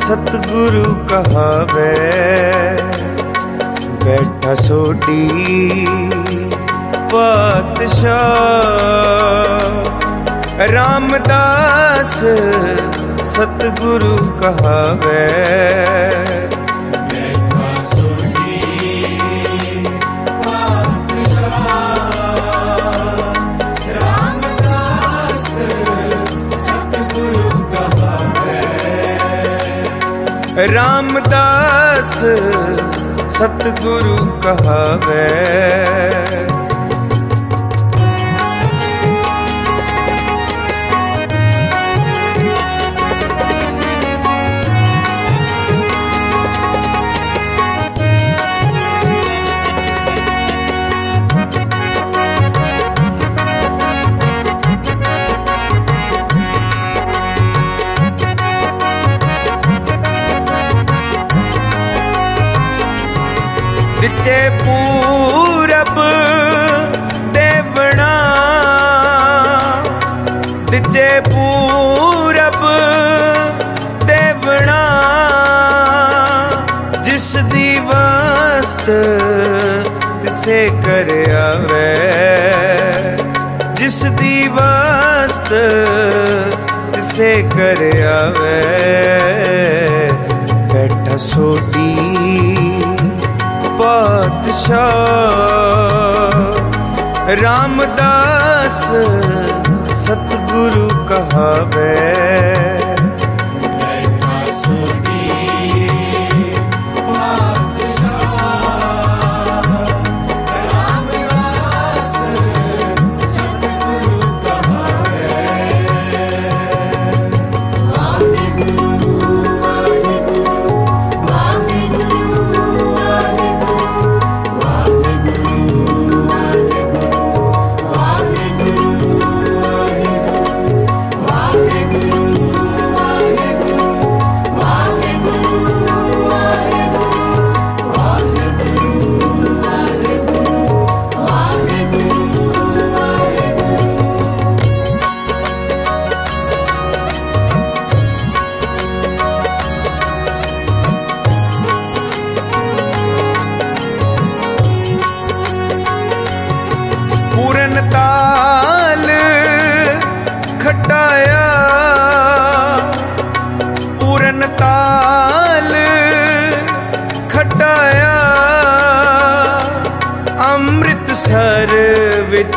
ਸਤਿਗੁਰੂ ਕਹਾਵੇ ਬੈਠਾ ਸੋਡੀ ਪਾਤਸ਼ਾਹ। ਰਾਮਦਾਸ ਸਤਿਗੁਰੂ ਕਹਾਵੇ ਰਾਮਦਾਸ ਸਤਿਗੁਰੂ ਕਹਾਵੇ। ਵਿੱਚੇ ਪੂਰਬ ਦੇਵਣਾ ਵਿੱਚੇ ਪੂਰਬ ਦੇਵਣਾ ਜਿਸ ਦੀ ਵਾਸਤ ਤਿਸੇ ਕਰ ਆਵੇ। ਜਿਸ ਦੀ ਵਸਤ ਤਿਸੇ ਕਰ ਆਵੇ। ਬੈਠਾ ਸੋਟੀ ਪਾਤਸ਼ਾਹ ਰਾਮਦਾਸ ਸਤਿਗੁਰੂ ਕਹਾਵੇ।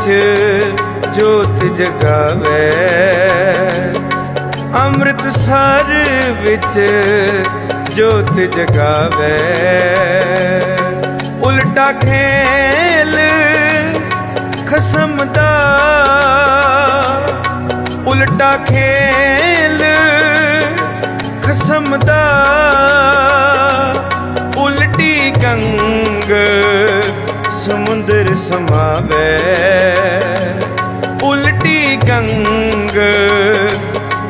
ਵਿੱਚ ਜੋਤ ਜਗਾਵੇ। ਅੰਮ੍ਰਿਤਸਰ ਵਿੱਚ ਜੋਤ ਜਗਾਵੇ। ਉਲਟਾ ਖੇਲ ਖਸਮ ਦਾ। ਉਲਟਾ ਖੇਲ ਖਸਮ ਦਾ। ਉਲਟੀ ਗੰਗ ਸਮੁੰਦਰ ਸਮਾਵੇ। ਉਲਟੀ ਗੰਗ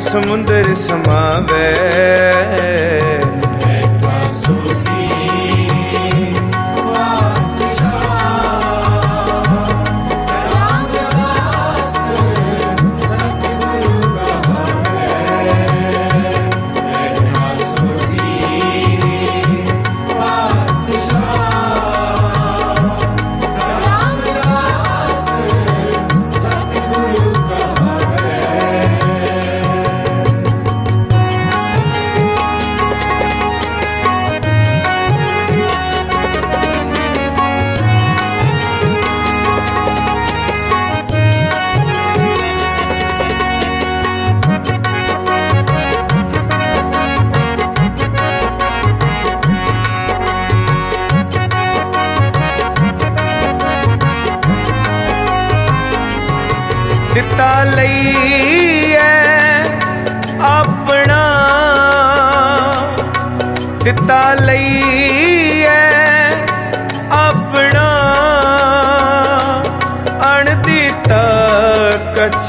ਸਮੁੰਦਰ ਸਮਾਵੇ।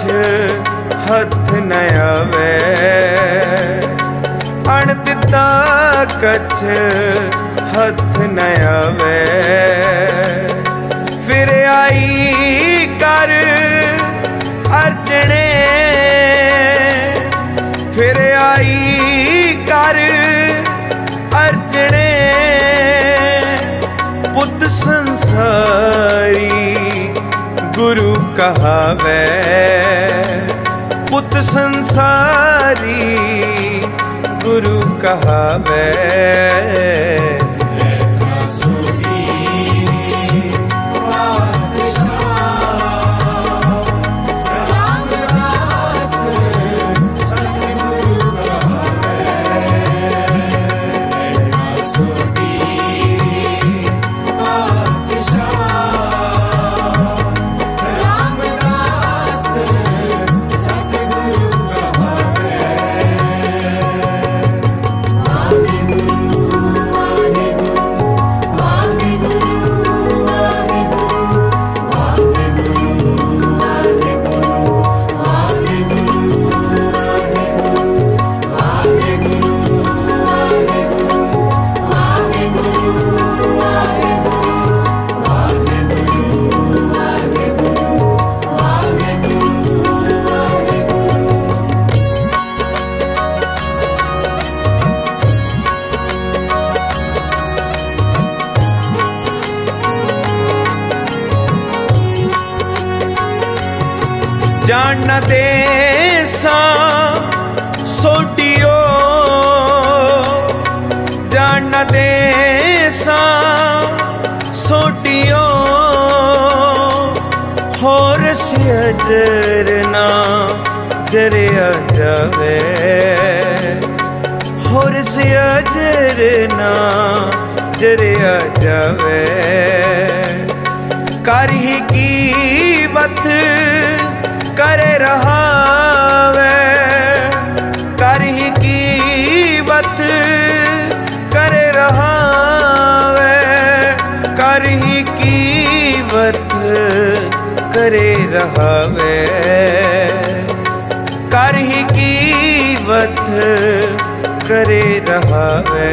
ਕਛ ਹੱਥ ਨ ਆਵੇ। ਅਣ ਦਿੱਤਾ ਕਛ ਹੱਥ ਨ ਆਵੇ। ਕਹਾਵੇ ਪੁੱਤ ਸੰਸਾਰੀ ਗੁਰੂ ਕਹਾਵੇ। ਝਰਨਾ ਜਰਿਆ ਜਾਵੇ। ਕਰ ਹੀ ਕੀ ਬਤ ਕਰੇ ਰਹਾਵੇ। ਕਰ ਹੀ ਕੀ ਬਤ ਕਰੇ ਰਹਾਵੇ। ਕਰ ਹੀ ਕੀ ਬਤ ਕਰੇ ਰਹਾਵੇ। ਕਰ ਹੀ ਕੀ ਬਤ करे रहावे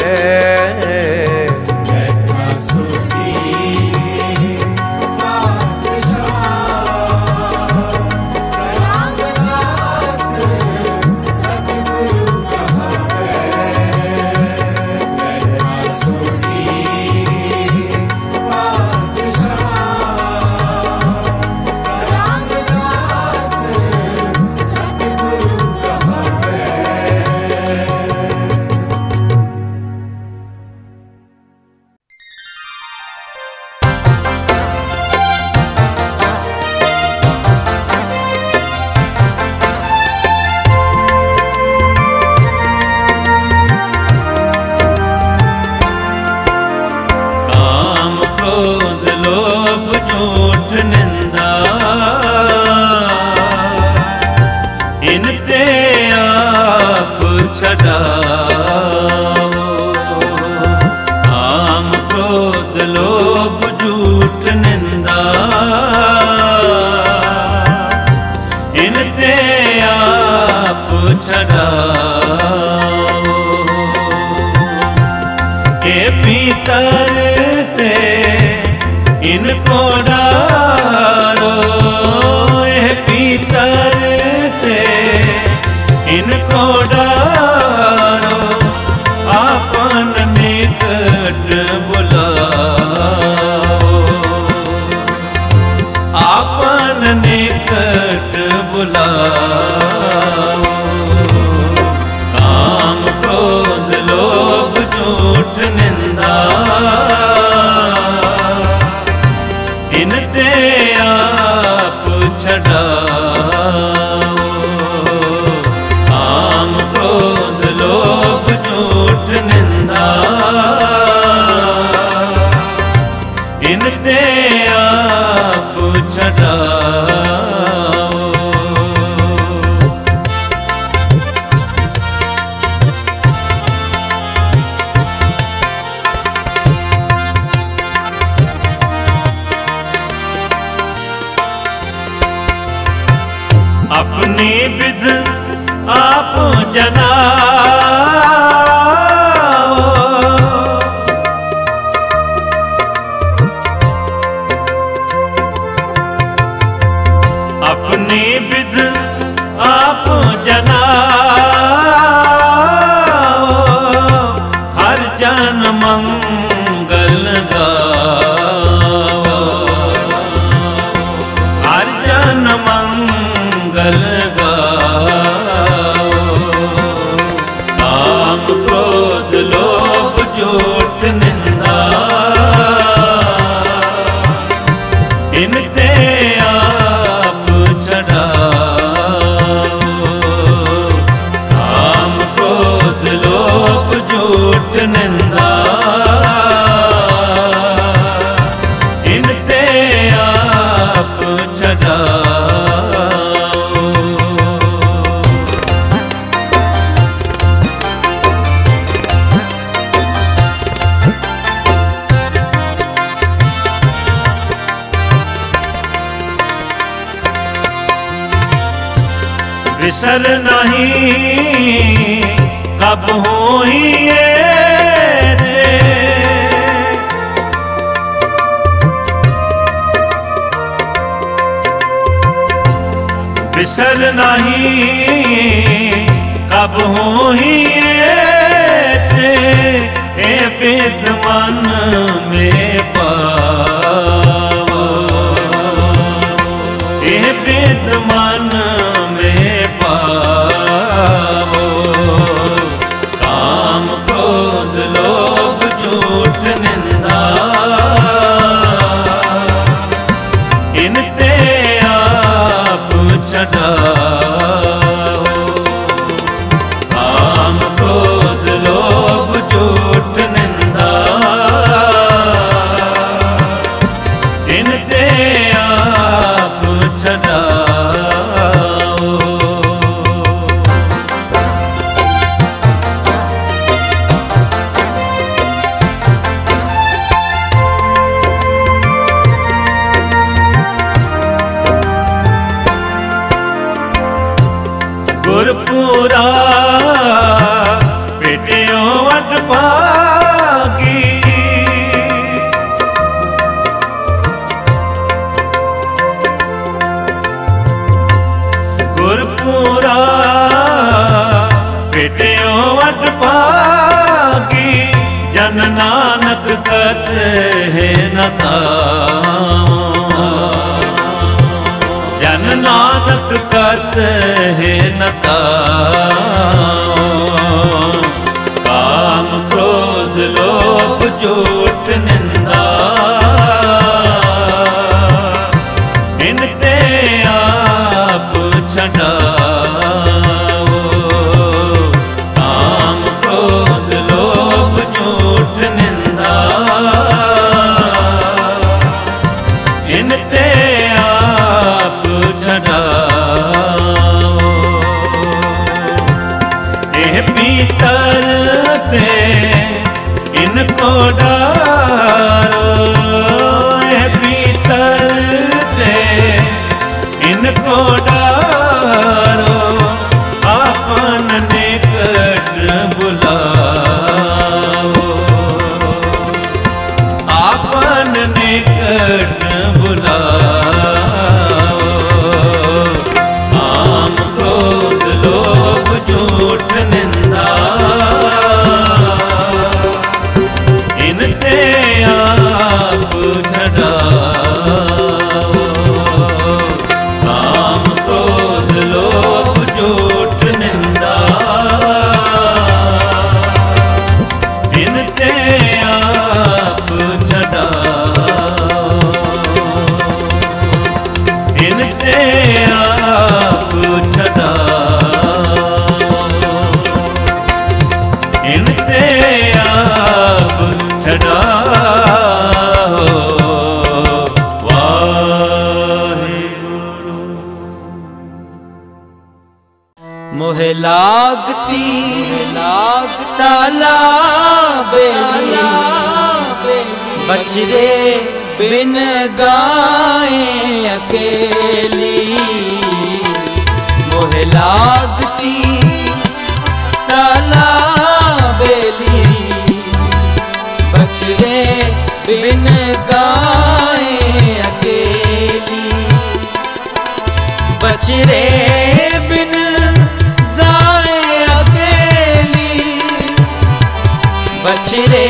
ਬਛਰੇ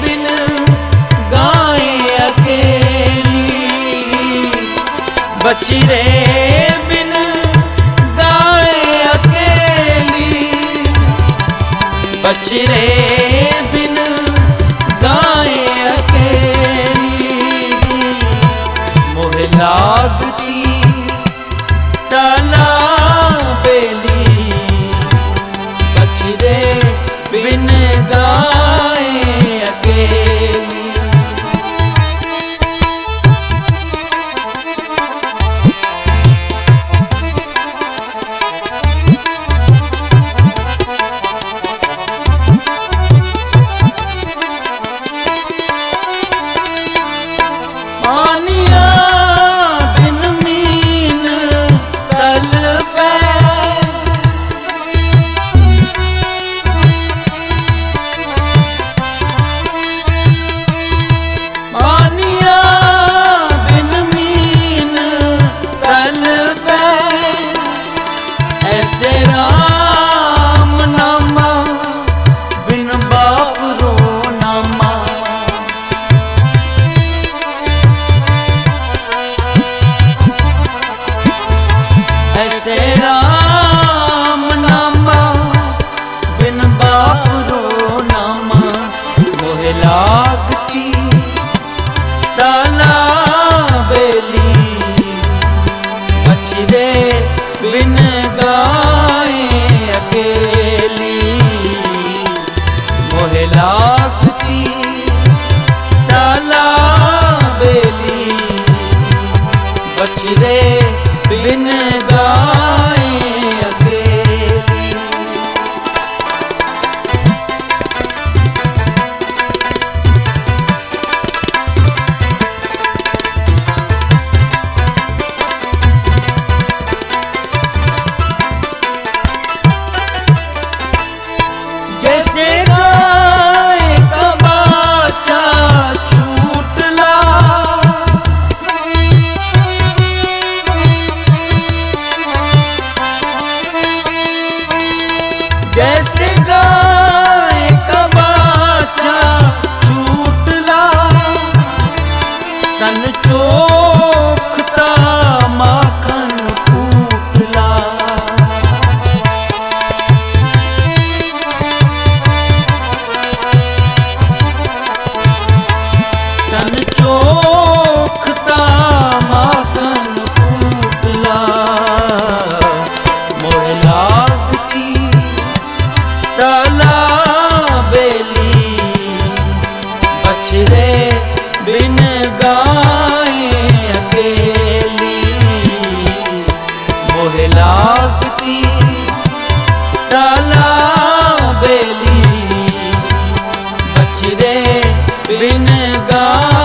ਬਿਨ ਗਾਏ ਅਕੇਲੀ। ਬਛਰੇ ਬਿਨ ਗਾਏ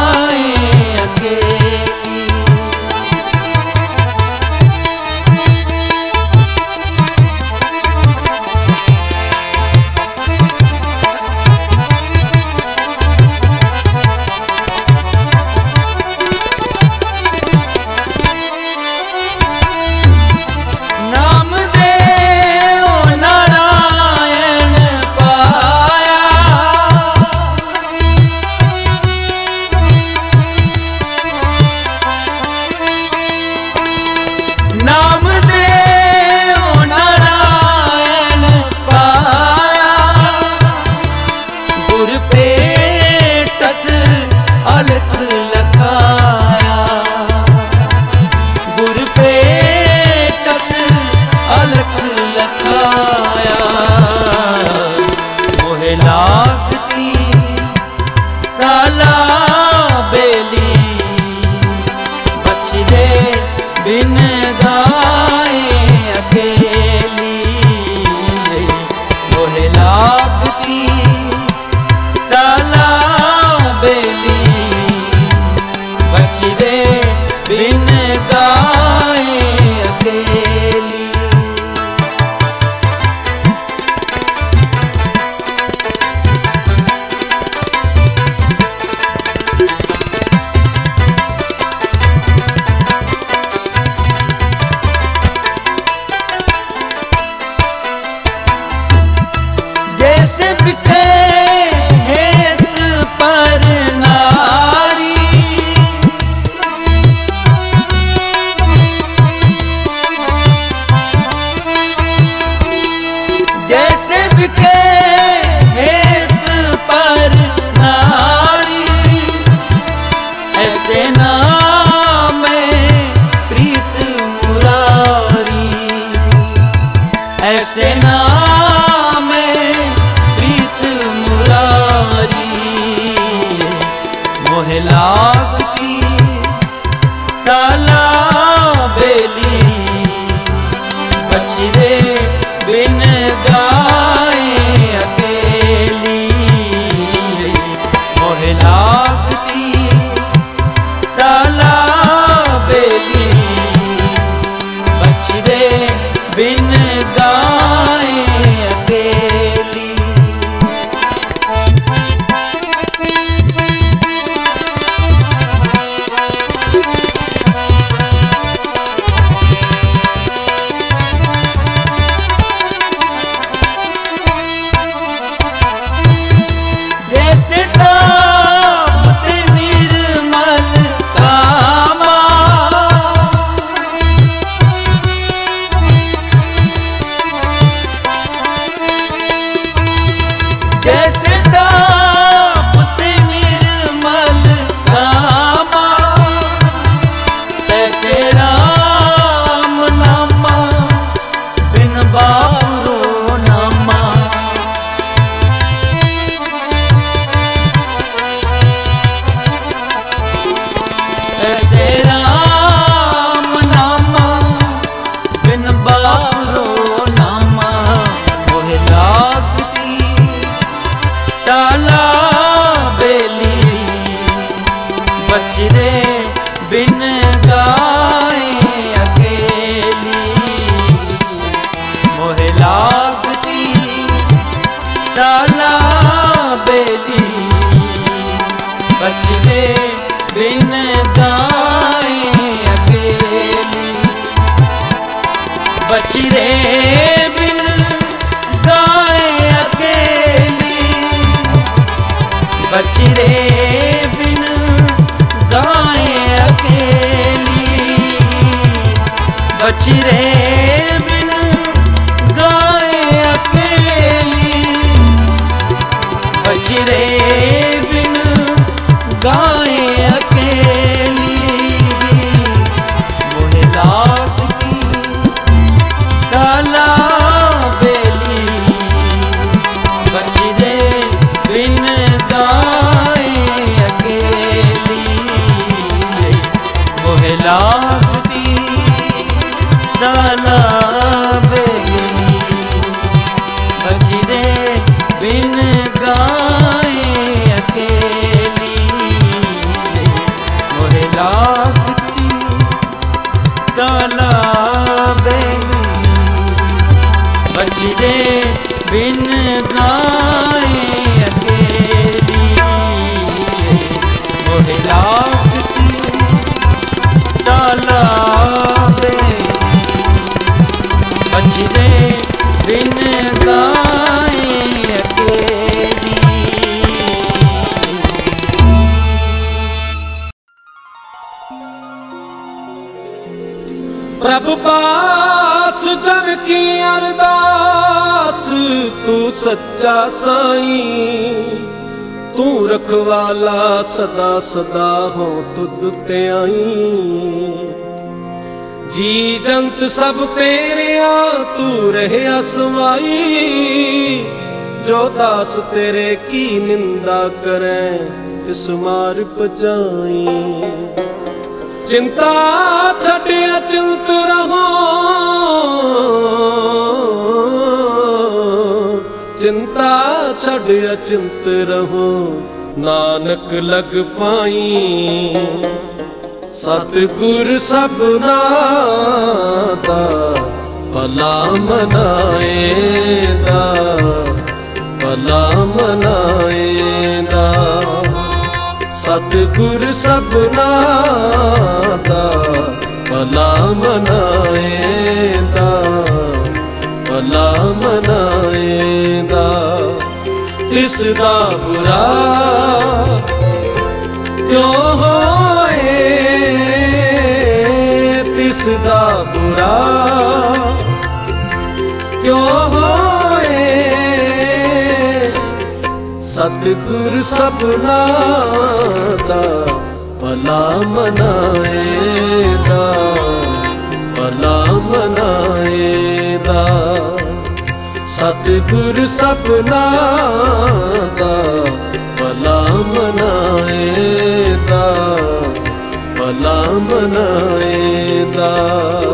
ਤੂੰ ਰਖਵਾਲਾ ਸਦਾ ਸਦਾ ਹੋ ਤੁਧ ਤੇ ਆਈ। ਜੀ ਜੰਤ ਸਭ ਤੇਰਿਆ ਤੂੰ ਰਹਿਆ ਸਮਾਈ। ਜੋ ਦਾਸ ਤੇਰੇ ਕੀ ਨਿੰਦਾ ਕਰੈ, ਤਿਸ ਮਾਰ ਪਜਾਈ। ਚਿੰਤਾ ਛੱਡਿਆ ਚਿੰਤ ਰਹੋ। ਚਿੰਤਾ ਛੱਡਿਆ ਚਿੰਤ ਰਹੋ। ਨਾਨਕ ਲਗ ਪਾਈ। ਸਤਿਗੁਰ ਸਭਨਾ ਦਾ ਭਲਾ ਮਨਾਏ ਦਾ ਭਲਾ ਮਨਾਏ ਦਾ ਸਤਿਗੁਰ ਸਭਨਾ ਦਾ ਭਲਾ ਮਨਾਏ ਦਾ ਭਲਾ ਮਨਾਏ ਦਾ ਤਿਸ ਦਾ ਬੁਰਾ। ਕਿਉਂ ਹੋਏ ਤਿਸ ਦਾ ਬੁਰਾ? ਕਿਉਂ ਹੋਏ ਸਤਿਗੁਰ ਸਭਨਾ ਦਾ ਭਲਾ ਮਨਾਏ ਦਾ ਸਤਿਗੁਰ ਸਭਨਾ ਦਾ ਭਲਾ ਮਨਾਏ ਦਾ ਭਲਾ ਮਨਾਏ ਦਾ।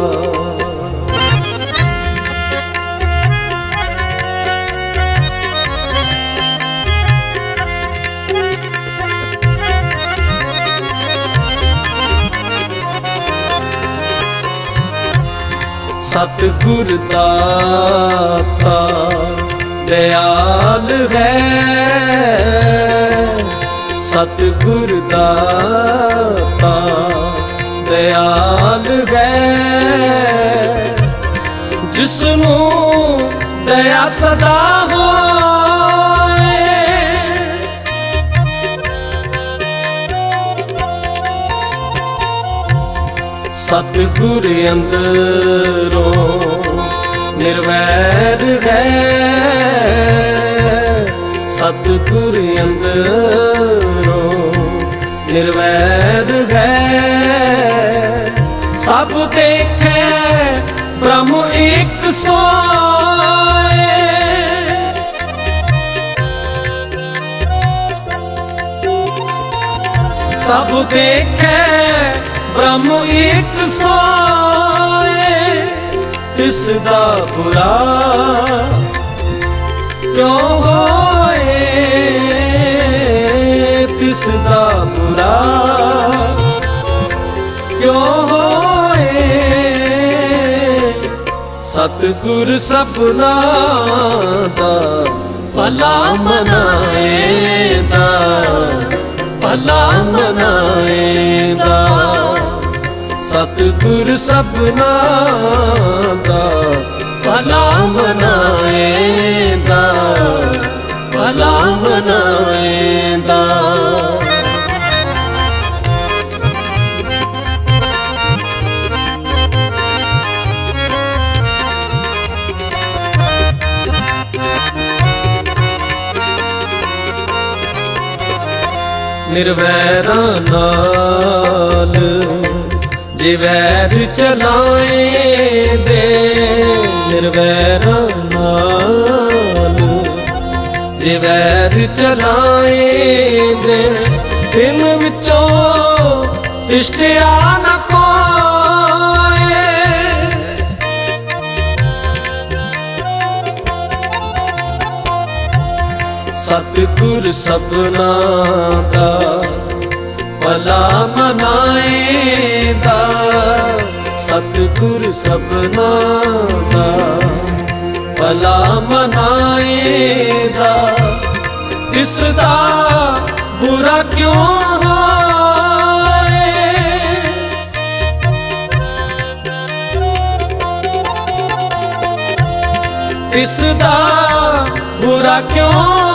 ਸਤਿਗੁਰ ਦਾਤਾ ਦਿਆਲ ਹੈ ਸਤਿਗੁਰ ਦਾਤਾ ਦਿਆਲ ਹੈ ਜਿਸ ਨੂੰ ਦਇਆ ਸਦਾ ਹੋਏ ਸਤਿਗੁਰ ਅੰਦਰੋਂ ਨਿਰਵੈਰ ਹੈ। ਸਤਿਗੁਰ ਅੰਦਰੋਂ ਨਿਰਵੈਰ ਹੈ। ਸਭ ਦੇਖੇ, ਬ੍ਰਹਮ ਇੱਕ ਸੋਏ। ਸਭ ਦੇਖੈ ਬ੍ਰਹਮ ਇੱਕ ਸੋਏ, ਤਿਸ ਦਾ ਬੁਰਾ ਕਿਉਂ ਹੋਏ? ਤਿਸ ਦਾ ਬੁਰਾ ਕਿਉਂ ਹੋਏ? ਸਤਿਗੁਰ ਸਭਨਾ ਦਾ ਭਲਾ ਮਨਾਏ ਦਾ ਭਲਾ ਮਨਾਏ ਦਾ ਸਤਿਗੁਰ ਸਭਨਾ ਦਾ ਭਲਾ ਮਨਾਏ ਦਾ ਭਲਾ ਮਨਾਏ ਦਾ ਨਿਰਵੈਰਾਂ ਨਾਲ ਜੇ ਚਲਾਏ ਦੇ, ਨਿਰਵੈਰਾਂ ਨਾਲ ਜੇ ਚਲਾਏ ਦੇ, ਦਿਨ ਵਿੱਚੋਂ ਇਸ਼ਟਿਆ ਨ ਕੋਏ। ਸਤਿਗੁਰ ਸਭਨਾ ਦਾ ਭਲਾ ਮਨਾਏਦਾ ਸਤਿਗੁਰ ਸਭਨਾ ਦਾ ਭਲਾ ਮਨਾਏਦਾ ਇਸ ਦਾ ਬੁਰਾ ਕਿਉਂ ਹੋਏ ਇਸ ਦਾ ਬੁਰਾ ਕਿਉਂ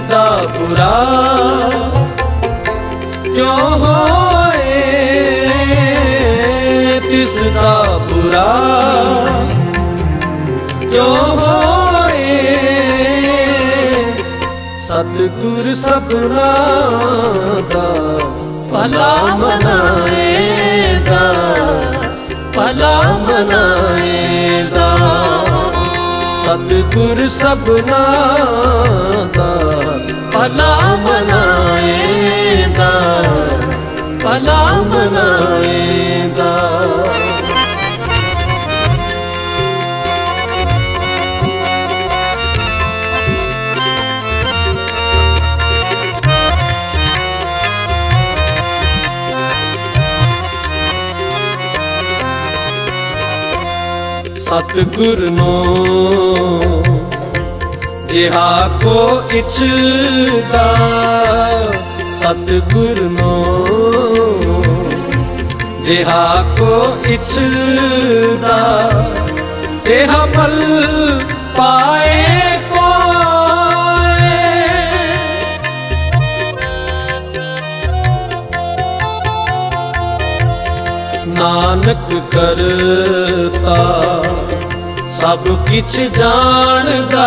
ਦਾ ਬੁਰਾ ਕਿਉਂ ਹੋਏ ਇਸ ਦਾ ਬੁਰਾ ਕਿਉਂ ਹੋਏ ਸਤਿਗੁਰ ਸਭਨਾ ਦਾ ਭਲਾ ਮਨਾਏਗਾ? ਭਲਾ ਮਨਾਏਗਾ? ਸਤਿਗੁਰ ਸਭਨਾ ਦਾ ਭਲਾ ਮਨਾਏਗਾ ਭਲਾ ਮਨਾਏਗਾ ਸਤਿਗੁਰ ਨੂੰ। ਜਿਹਾ ਕੋ ਇਚਦਾ ਸਤਿਗੁਰ ਨੂੰ। ਜਿਹਾ ਕੋ ਇਚਦਾ ਤੇਹਾ ਫਲ ਪਾਏ ਨਾਨਕ ਕਰਤਾ ਸਭ ਕਿਛ ਜਾਣਦਾ,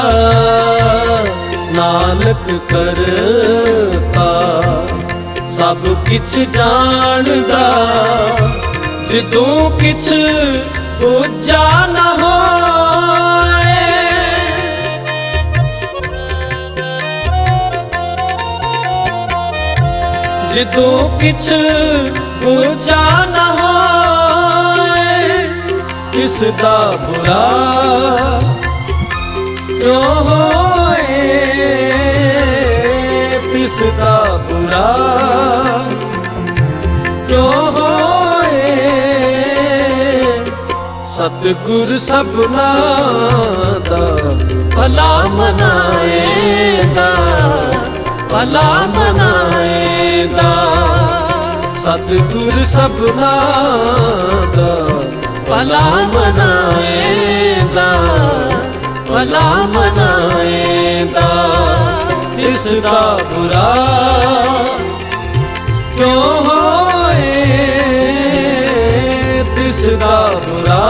ਨਾਨਕ ਕਰਤਾ। ਸਭ ਕਿਛ ਜਾਣਦਾ, ਜਦੋਂ ਕਿਛ ਬੁਝਾ ਨਾ ਹੋਏ। ਜਦੋਂ ਕਿਛ ਬੁਝਾ ਨਾ ਕਿਸ ਦਾ ਬੁਰਾ? ਕਿਉਂ ਹੋਏ? ਕਿਸ ਬੁਰਾ? ਕਿਉਂ ਹੋਏ? ਸਤਿਗੁਰ ਸਭਨਾ ਦਾ ਭਲਾ ਮਨਾਏਗਾ ਭਲਾ ਮਨਾਏਗਾ। ਸਤਿਗੁਰ ਸਭਨਾ ਦਾ ਭਲਾ ਮਨਾਏਗਾ ਭਲਾ ਮਨਾਏਗਾ ਇਸ ਦਾ ਬੁਰਾ ਕਿਉਂ ਹੋਏ? ਤਿਸ ਦਾ ਬੁਰਾ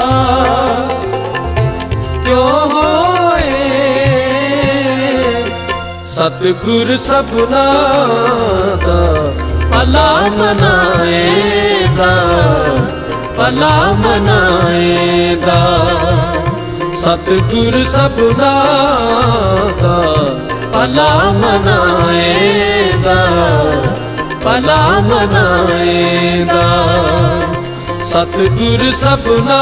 ਕਿਉਂ ਹੋਏ? ਸਤਿਗੁਰ ਸਭਨਾ ਦਾ ਭਲਾ ਮਨਾਏਗਾ ਭਲਾ ਮਨਾਏਦਾ। ਸਤਿਗੁਰ ਸਭਨਾ ਦਾ ਭਲਾ ਮਨਾਏਗਾ ਭਲਾ ਮਨਾਏਦਾ। ਸਤਿਗੁਰ ਸਭਨਾ